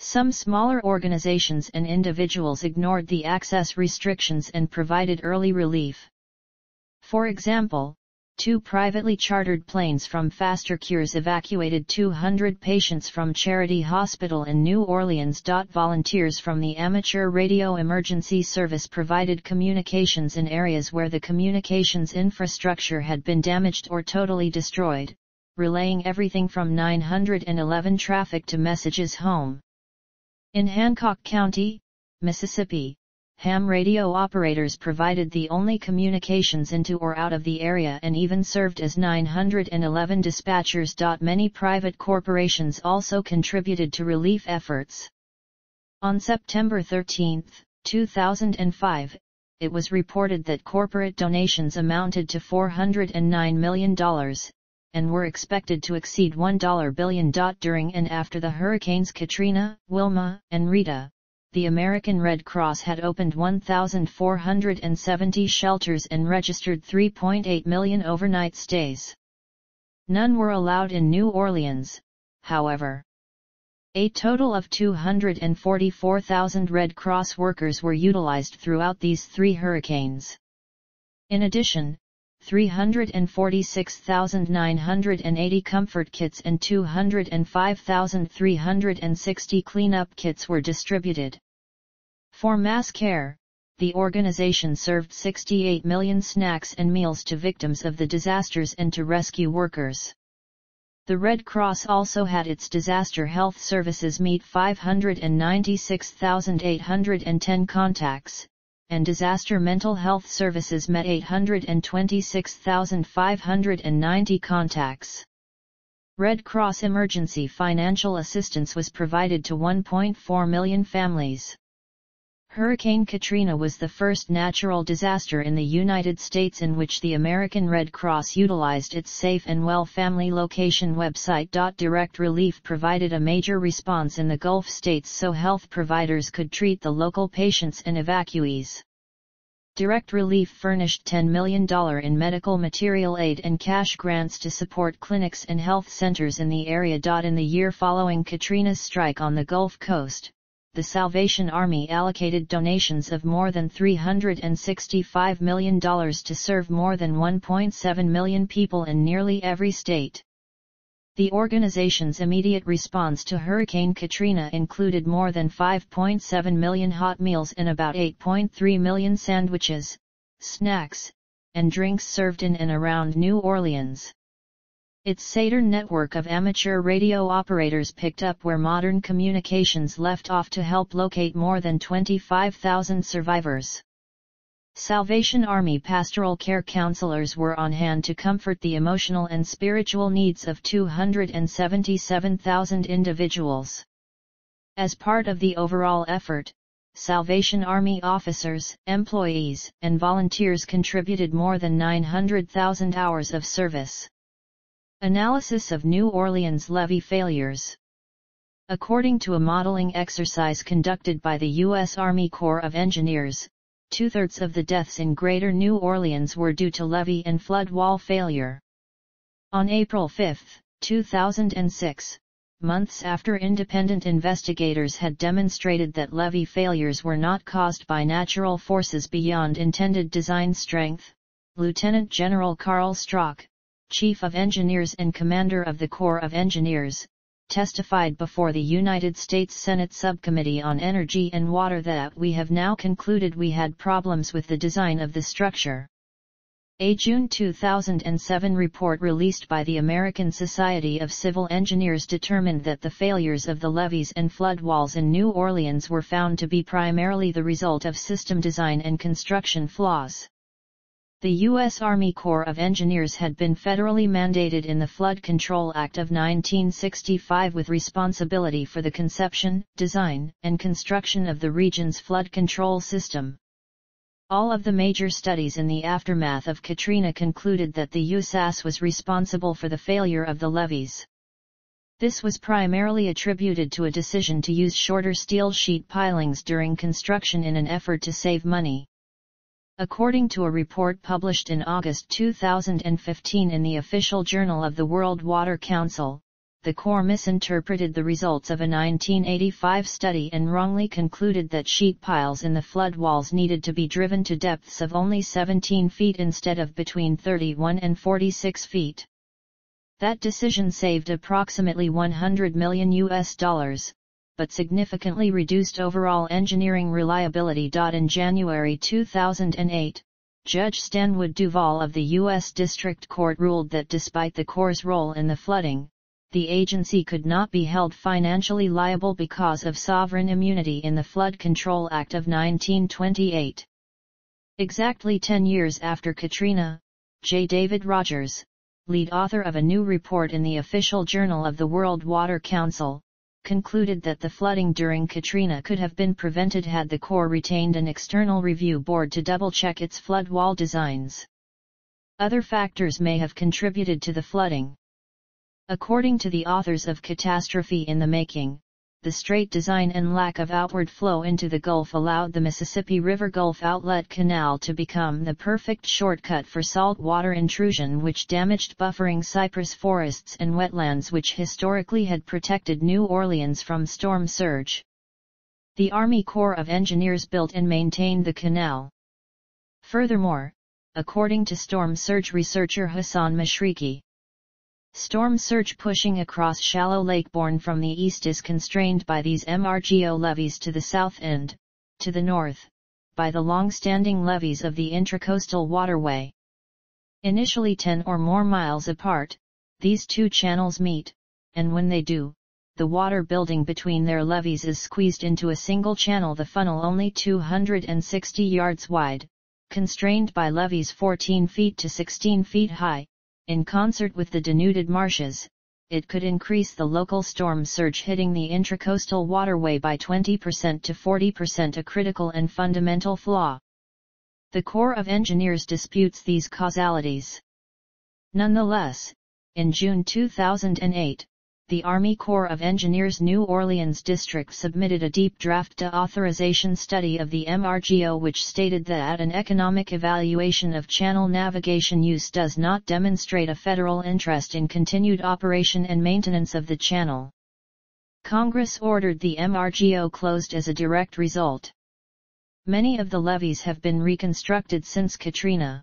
A: Some smaller organizations and individuals ignored the access restrictions and provided early relief. For example, two privately chartered planes from Faster Cures evacuated 200 patients from Charity Hospital in New Orleans. Volunteers from the Amateur Radio Emergency Service provided communications in areas where the communications infrastructure had been damaged or totally destroyed, relaying everything from 911 traffic to messages home. In Hancock County, Mississippi, ham radio operators provided the only communications into or out of the area and even served as 911 dispatchers. Many private corporations also contributed to relief efforts. On September 13, 2005, it was reported that corporate donations amounted to $409 million, and were expected to exceed $1 billion. During and after the hurricanes Katrina, Wilma, and Rita, the American Red Cross had opened 1,470 shelters and registered 3.8 million overnight stays. None were allowed in New Orleans, however. A total of 244,000 Red Cross workers were utilized throughout these three hurricanes. In addition, 346,980 comfort kits and 205,360 cleanup kits were distributed. For mass care, the organization served 68 million snacks and meals to victims of the disasters and to rescue workers. The Red Cross also had its disaster health services meet 596,810 contacts, and Disaster Mental Health Services met 826,590 contacts. Red Cross emergency financial assistance was provided to 1.4 million families. Hurricane Katrina was the first natural disaster in the United States in which the American Red Cross utilized its Safe and Well Family Location website. Direct Relief provided a major response in the Gulf states so health providers could treat the local patients and evacuees. Direct Relief furnished $10 million in medical material aid and cash grants to support clinics and health centers in the area. In the year following Katrina's strike on the Gulf Coast, the Salvation Army allocated donations of more than $365 million to serve more than 1.7 million people in nearly every state. The organization's immediate response to Hurricane Katrina included more than 5.7 million hot meals and about 8.3 million sandwiches, snacks, and drinks served in and around New Orleans. Its SATERN network of amateur radio operators picked up where modern communications left off to help locate more than 25,000 survivors. Salvation Army pastoral care counselors were on hand to comfort the emotional and spiritual needs of 277,000 individuals. As part of the overall effort, Salvation Army officers, employees, and volunteers contributed more than 900,000 hours of service. Analysis of New Orleans levee failures. According to a modeling exercise conducted by the U.S. Army Corps of Engineers, two-thirds of the deaths in Greater New Orleans were due to levee and flood wall failure. On April 5, 2006, months after independent investigators had demonstrated that levee failures were not caused by natural forces beyond intended design strength, Lieutenant General Carl Strock, Chief of Engineers and Commander of the Corps of Engineers, testified before the United States Senate Subcommittee on Energy and Water that we have now concluded we had problems with the design of the structure. A June 2007 report released by the American Society of Civil Engineers determined that the failures of the levees and flood walls in New Orleans were found to be primarily the result of system design and construction flaws. The U.S. Army Corps of Engineers had been federally mandated in the Flood Control Act of 1965 with responsibility for the conception, design, and construction of the region's flood control system. All of the major studies in the aftermath of Katrina concluded that the USACE was responsible for the failure of the levees. This was primarily attributed to a decision to use shorter steel sheet pilings during construction in an effort to save money. According to a report published in August 2015 in the official journal of the World Water Council, the Corps misinterpreted the results of a 1985 study and wrongly concluded that sheet piles in the flood walls needed to be driven to depths of only 17 feet instead of between 31 and 46 feet. That decision saved approximately 100 million US dollars, but significantly reduced overall engineering reliability. In January 2008, Judge Stanwood Duval of the U.S. District Court ruled that despite the Corps' role in the flooding, the agency could not be held financially liable because of sovereign immunity in the Flood Control Act of 1928. Exactly 10 years after Katrina, J. David Rogers, lead author of a new report in the official journal of the World Water Council, concluded that the flooding during Katrina could have been prevented had the Corps retained an external review board to double-check its flood wall designs. Other factors may have contributed to the flooding. According to the authors of Catastrophe in the Making, the straight design and lack of outward flow into the Gulf allowed the Mississippi River Gulf Outlet Canal to become the perfect shortcut for saltwater intrusion which damaged buffering cypress forests and wetlands which historically had protected New Orleans from storm surge. The Army Corps of Engineers built and maintained the canal. Furthermore, according to storm surge researcher Hassan Mashriqui, Storm surge pushing across shallow Lake Borgne from the east is constrained by these MRGO levees to the south and, to the north, by the long-standing levees of the intracoastal waterway. Initially 10 or more miles apart, these two channels meet, and when they do, the water building between their levees is squeezed into a single channel the funnel only 260 yards wide, constrained by levees 14 feet to 16 feet high, in concert with the denuded marshes, it could increase the local storm surge hitting the intracoastal waterway by 20% to 40% a critical and fundamental flaw. The Corps of Engineers disputes these causalities. Nonetheless, in June 2008, the Army Corps of Engineers New Orleans District submitted a deep draft authorization study of the MRGO which stated that an economic evaluation of channel navigation use does not demonstrate a federal interest in continued operation and maintenance of the channel. Congress ordered the MRGO closed as a direct result. Many of the levees have been reconstructed since Katrina.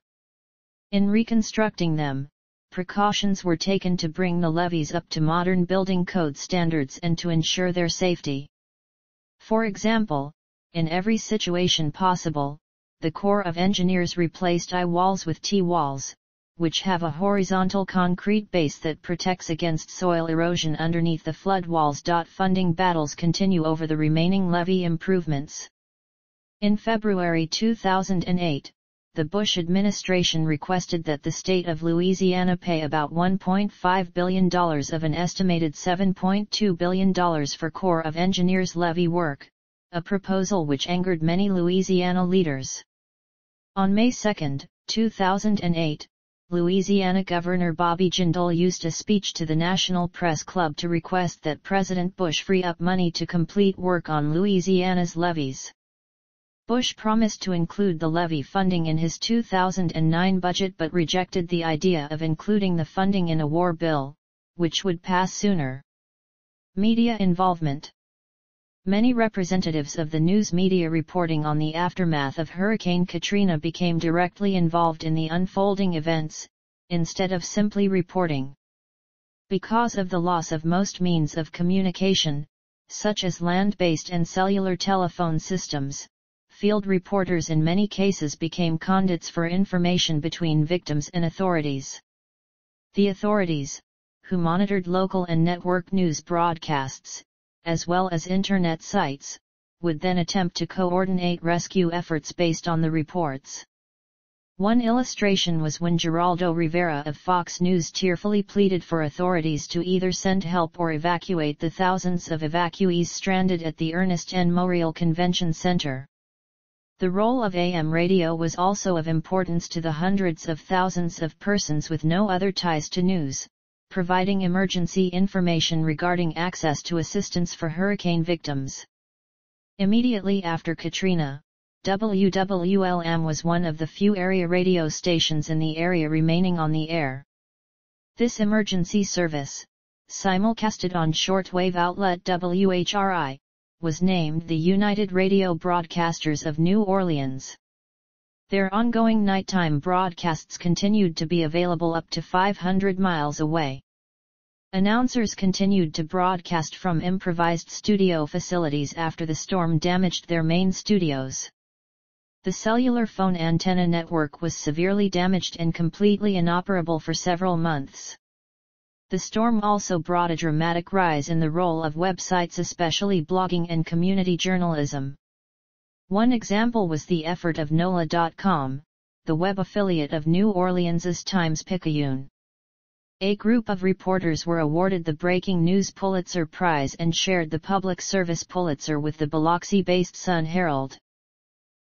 A: In reconstructing them, precautions were taken to bring the levees up to modern building code standards and to ensure their safety. For example, in every situation possible, the Corps of Engineers replaced I walls with T walls, which have a horizontal concrete base that protects against soil erosion underneath the flood walls. Funding battles continue over the remaining levee improvements. In February 2008, the Bush administration requested that the state of Louisiana pay about $1.5 billion of an estimated $7.2 billion for Corps of Engineers levee work, a proposal which angered many Louisiana leaders. On May 2, 2008, Louisiana Governor Bobby Jindal used a speech to the National Press Club to request that President Bush free up money to complete work on Louisiana's levees. Bush promised to include the levee funding in his 2009 budget but rejected the idea of including the funding in a war bill, which would pass sooner. Media involvement Many representatives of the news media reporting on the aftermath of Hurricane Katrina became directly involved in the unfolding events, instead of simply reporting. Because of the loss of most means of communication, such as land-based and cellular telephone systems, field reporters in many cases became conduits for information between victims and authorities. The authorities, who monitored local and network news broadcasts, as well as internet sites, would then attempt to coordinate rescue efforts based on the reports. One illustration was when Geraldo Rivera of Fox News tearfully pleaded for authorities to either send help or evacuate the thousands of evacuees stranded at the Ernest N. Morial Convention Center. The role of AM radio was also of importance to the hundreds of thousands of persons with no other ties to news, providing emergency information regarding access to assistance for hurricane victims. Immediately after Katrina, WWLM was one of the few area radio stations in the area remaining on the air. This emergency service, simulcasted on shortwave outlet WHRI, was named the United Radio Broadcasters of New Orleans. Their ongoing nighttime broadcasts continued to be available up to 500 miles away. Announcers continued to broadcast from improvised studio facilities after the storm damaged their main studios. The cellular phone antenna network was severely damaged and completely inoperable for several months. The storm also brought a dramatic rise in the role of websites especially blogging and community journalism. One example was the effort of NOLA.com, the web affiliate of New Orleans's Times-Picayune. A group of reporters were awarded the Breaking News Pulitzer Prize and shared the Public Service Pulitzer with the Biloxi-based Sun Herald.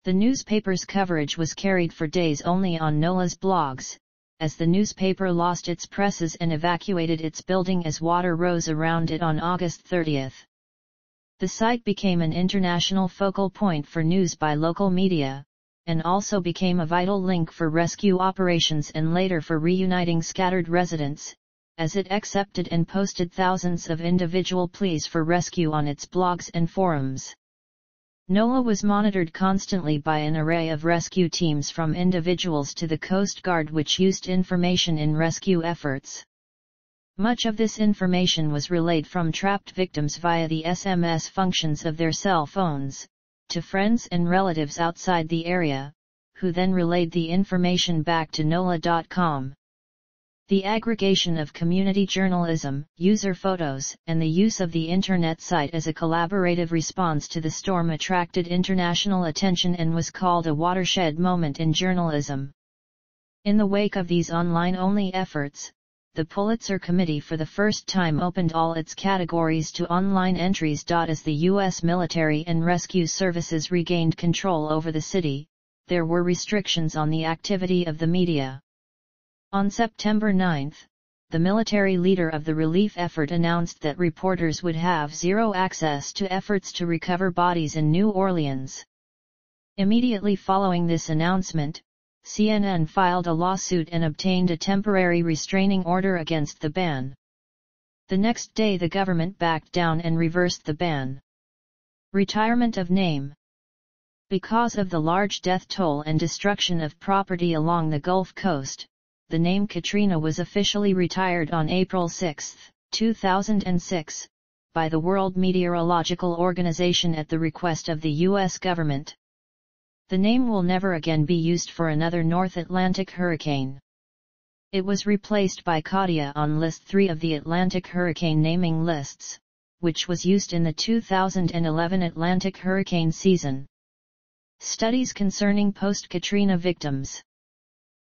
A: The newspaper's coverage was carried for days only on NOLA's blogs, as the newspaper lost its presses and evacuated its building as water rose around it on August 30. The site became an international focal point for news by local media, and also became a vital link for rescue operations and later for reuniting scattered residents, as it accepted and posted thousands of individual pleas for rescue on its blogs and forums. NOLA was monitored constantly by an array of rescue teams from individuals to the Coast Guard which used information in rescue efforts. Much of this information was relayed from trapped victims via the SMS functions of their cell phones, to friends and relatives outside the area, who then relayed the information back to NOLA.com. The aggregation of community journalism, user photos, and the use of the Internet site as a collaborative response to the storm attracted international attention and was called a watershed moment in journalism. In the wake of these online-only efforts, the Pulitzer Committee for the first time opened all its categories to online entries. As the U.S. military and rescue services regained control over the city, there were restrictions on the activity of the media. On September 9, the military leader of the relief effort announced that reporters would have zero access to efforts to recover bodies in New Orleans. Immediately following this announcement, CNN filed a lawsuit and obtained a temporary restraining order against the ban. The next day the government backed down and reversed the ban. Retirement of name Because of the large death toll and destruction of property along the Gulf Coast, the name Katrina was officially retired on April 6, 2006, by the World Meteorological Organization at the request of the U.S. government. The name will never again be used for another North Atlantic hurricane. It was replaced by Katia on List 3 of the Atlantic Hurricane Naming Lists, which was used in the 2011 Atlantic hurricane season. Studies concerning post-Katrina victims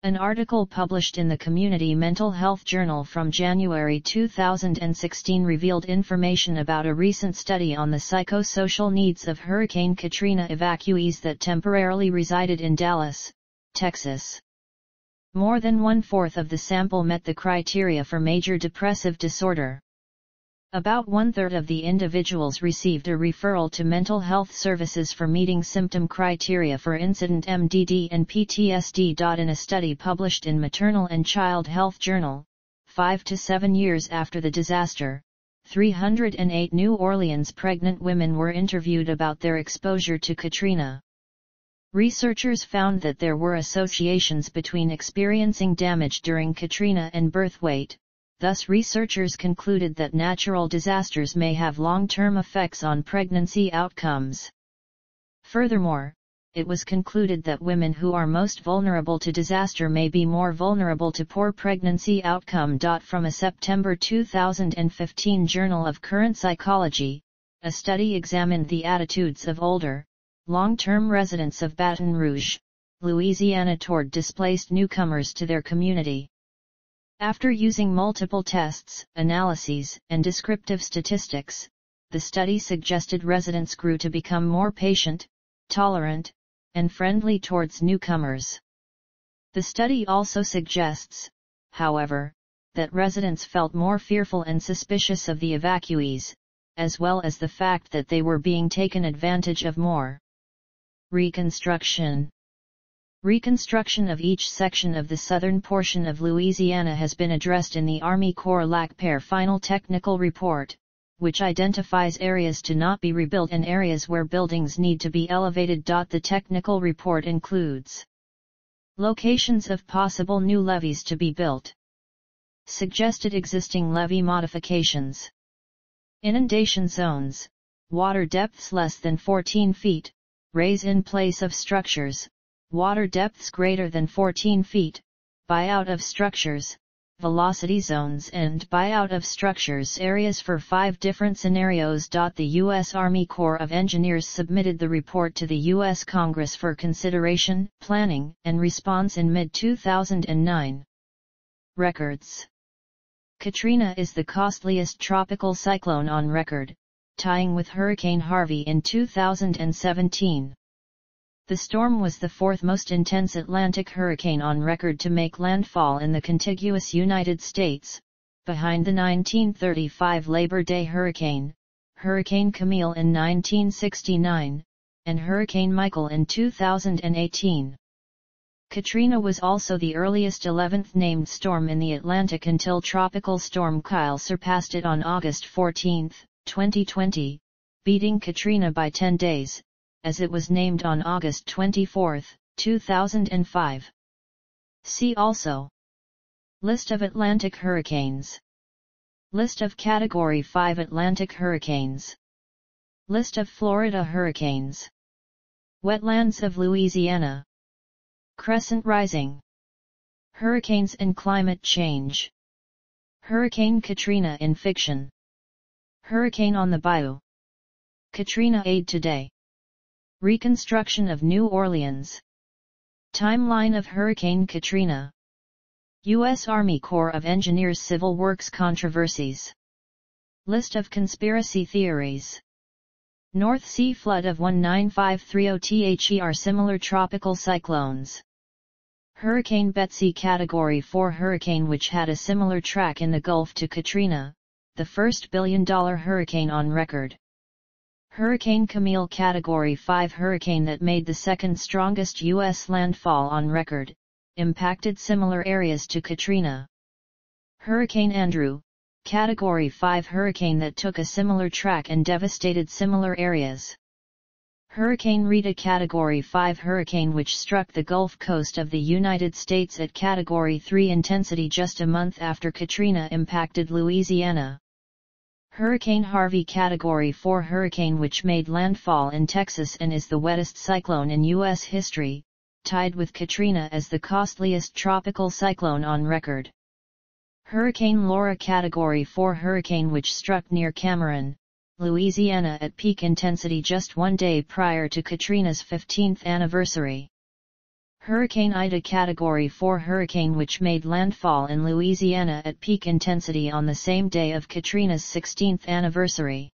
A: an article published in the Community Mental Health Journal from January 2016 revealed information about a recent study on the psychosocial needs of Hurricane Katrina evacuees that temporarily resided in Dallas, Texas. More than one-fourth of the sample met the criteria for major depressive disorder. About one-third of the individuals received a referral to mental health services for meeting symptom criteria for incident MDD and PTSD. In a study published in Maternal and Child Health Journal, five to seven years after the disaster, 308 New Orleans pregnant women were interviewed about their exposure to Katrina. Researchers found that there were associations between experiencing damage during Katrina and birth weight, Thus researchers concluded that natural disasters may have long-term effects on pregnancy outcomes. Furthermore, it was concluded that women who are most vulnerable to disaster may be more vulnerable to poor pregnancy outcome. From a September 2015 Journal of Current Psychology, a study examined the attitudes of older, long-term residents of Baton Rouge, Louisiana toward displaced newcomers to their community. After using multiple tests, analyses, and descriptive statistics, the study suggested residents grew to become more patient, tolerant, and friendly towards newcomers. The study also suggests, however, that residents felt more fearful and suspicious of the evacuees, as well as the fact that they were being taken advantage of more. Reconstruction Reconstruction of each section of the southern portion of Louisiana has been addressed in the Army Corps LACPR Final Technical Report, which identifies areas to not be rebuilt and areas where buildings need to be elevated. The technical report includes locations of possible new levees to be built, suggested existing levee modifications, inundation zones, water depths less than 14 feet, raise in place of structures, water depths greater than 14 feet, buyout of structures, velocity zones and buyout of structures areas for five different scenarios. The U.S. Army Corps of Engineers submitted the report to the U.S. Congress for consideration, planning, and response in mid-2009. Records Katrina is the costliest tropical cyclone on record, tying with Hurricane Harvey in 2017. The storm was the fourth most intense Atlantic hurricane on record to make landfall in the contiguous United States, behind the 1935 Labor Day hurricane, Hurricane Camille in 1969, and Hurricane Michael in 2018. Katrina was also the earliest 11th named storm in the Atlantic until Tropical Storm Kyle surpassed it on August 14, 2020, beating Katrina by 10 days, as it was named on August 24, 2005. See also. List of Atlantic hurricanes. List of Category 5 Atlantic hurricanes. List of Florida hurricanes. Wetlands of Louisiana. Crescent Rising. Hurricanes and Climate Change. Hurricane Katrina in Fiction Hurricane on the Bayou. Katrina Aid Today Reconstruction of New Orleans Timeline of Hurricane Katrina U.S. Army Corps of Engineers Civil Works Controversies List of Conspiracy Theories North Sea flood of 19530 THE are similar tropical cyclones. Hurricane Betsy Category 4 hurricane which had a similar track in the Gulf to Katrina, the first billion-dollar hurricane on record. Hurricane Camille Category 5 hurricane that made the second strongest U.S. landfall on record, impacted similar areas to Katrina. Hurricane Andrew, Category 5 hurricane that took a similar track and devastated similar areas. Hurricane Rita Category 5 hurricane which struck the Gulf Coast of the United States at Category 3 intensity just a month after Katrina impacted Louisiana. Hurricane Harvey Category 4 hurricane which made landfall in Texas and is the wettest cyclone in U.S. history, tied with Katrina as the costliest tropical cyclone on record. Hurricane Laura Category 4 hurricane which struck near Cameron, Louisiana at peak intensity just one day prior to Katrina's 15th anniversary. Hurricane Ida Category 4 hurricane which made landfall in Louisiana at peak intensity on the same day of Katrina's 16th anniversary.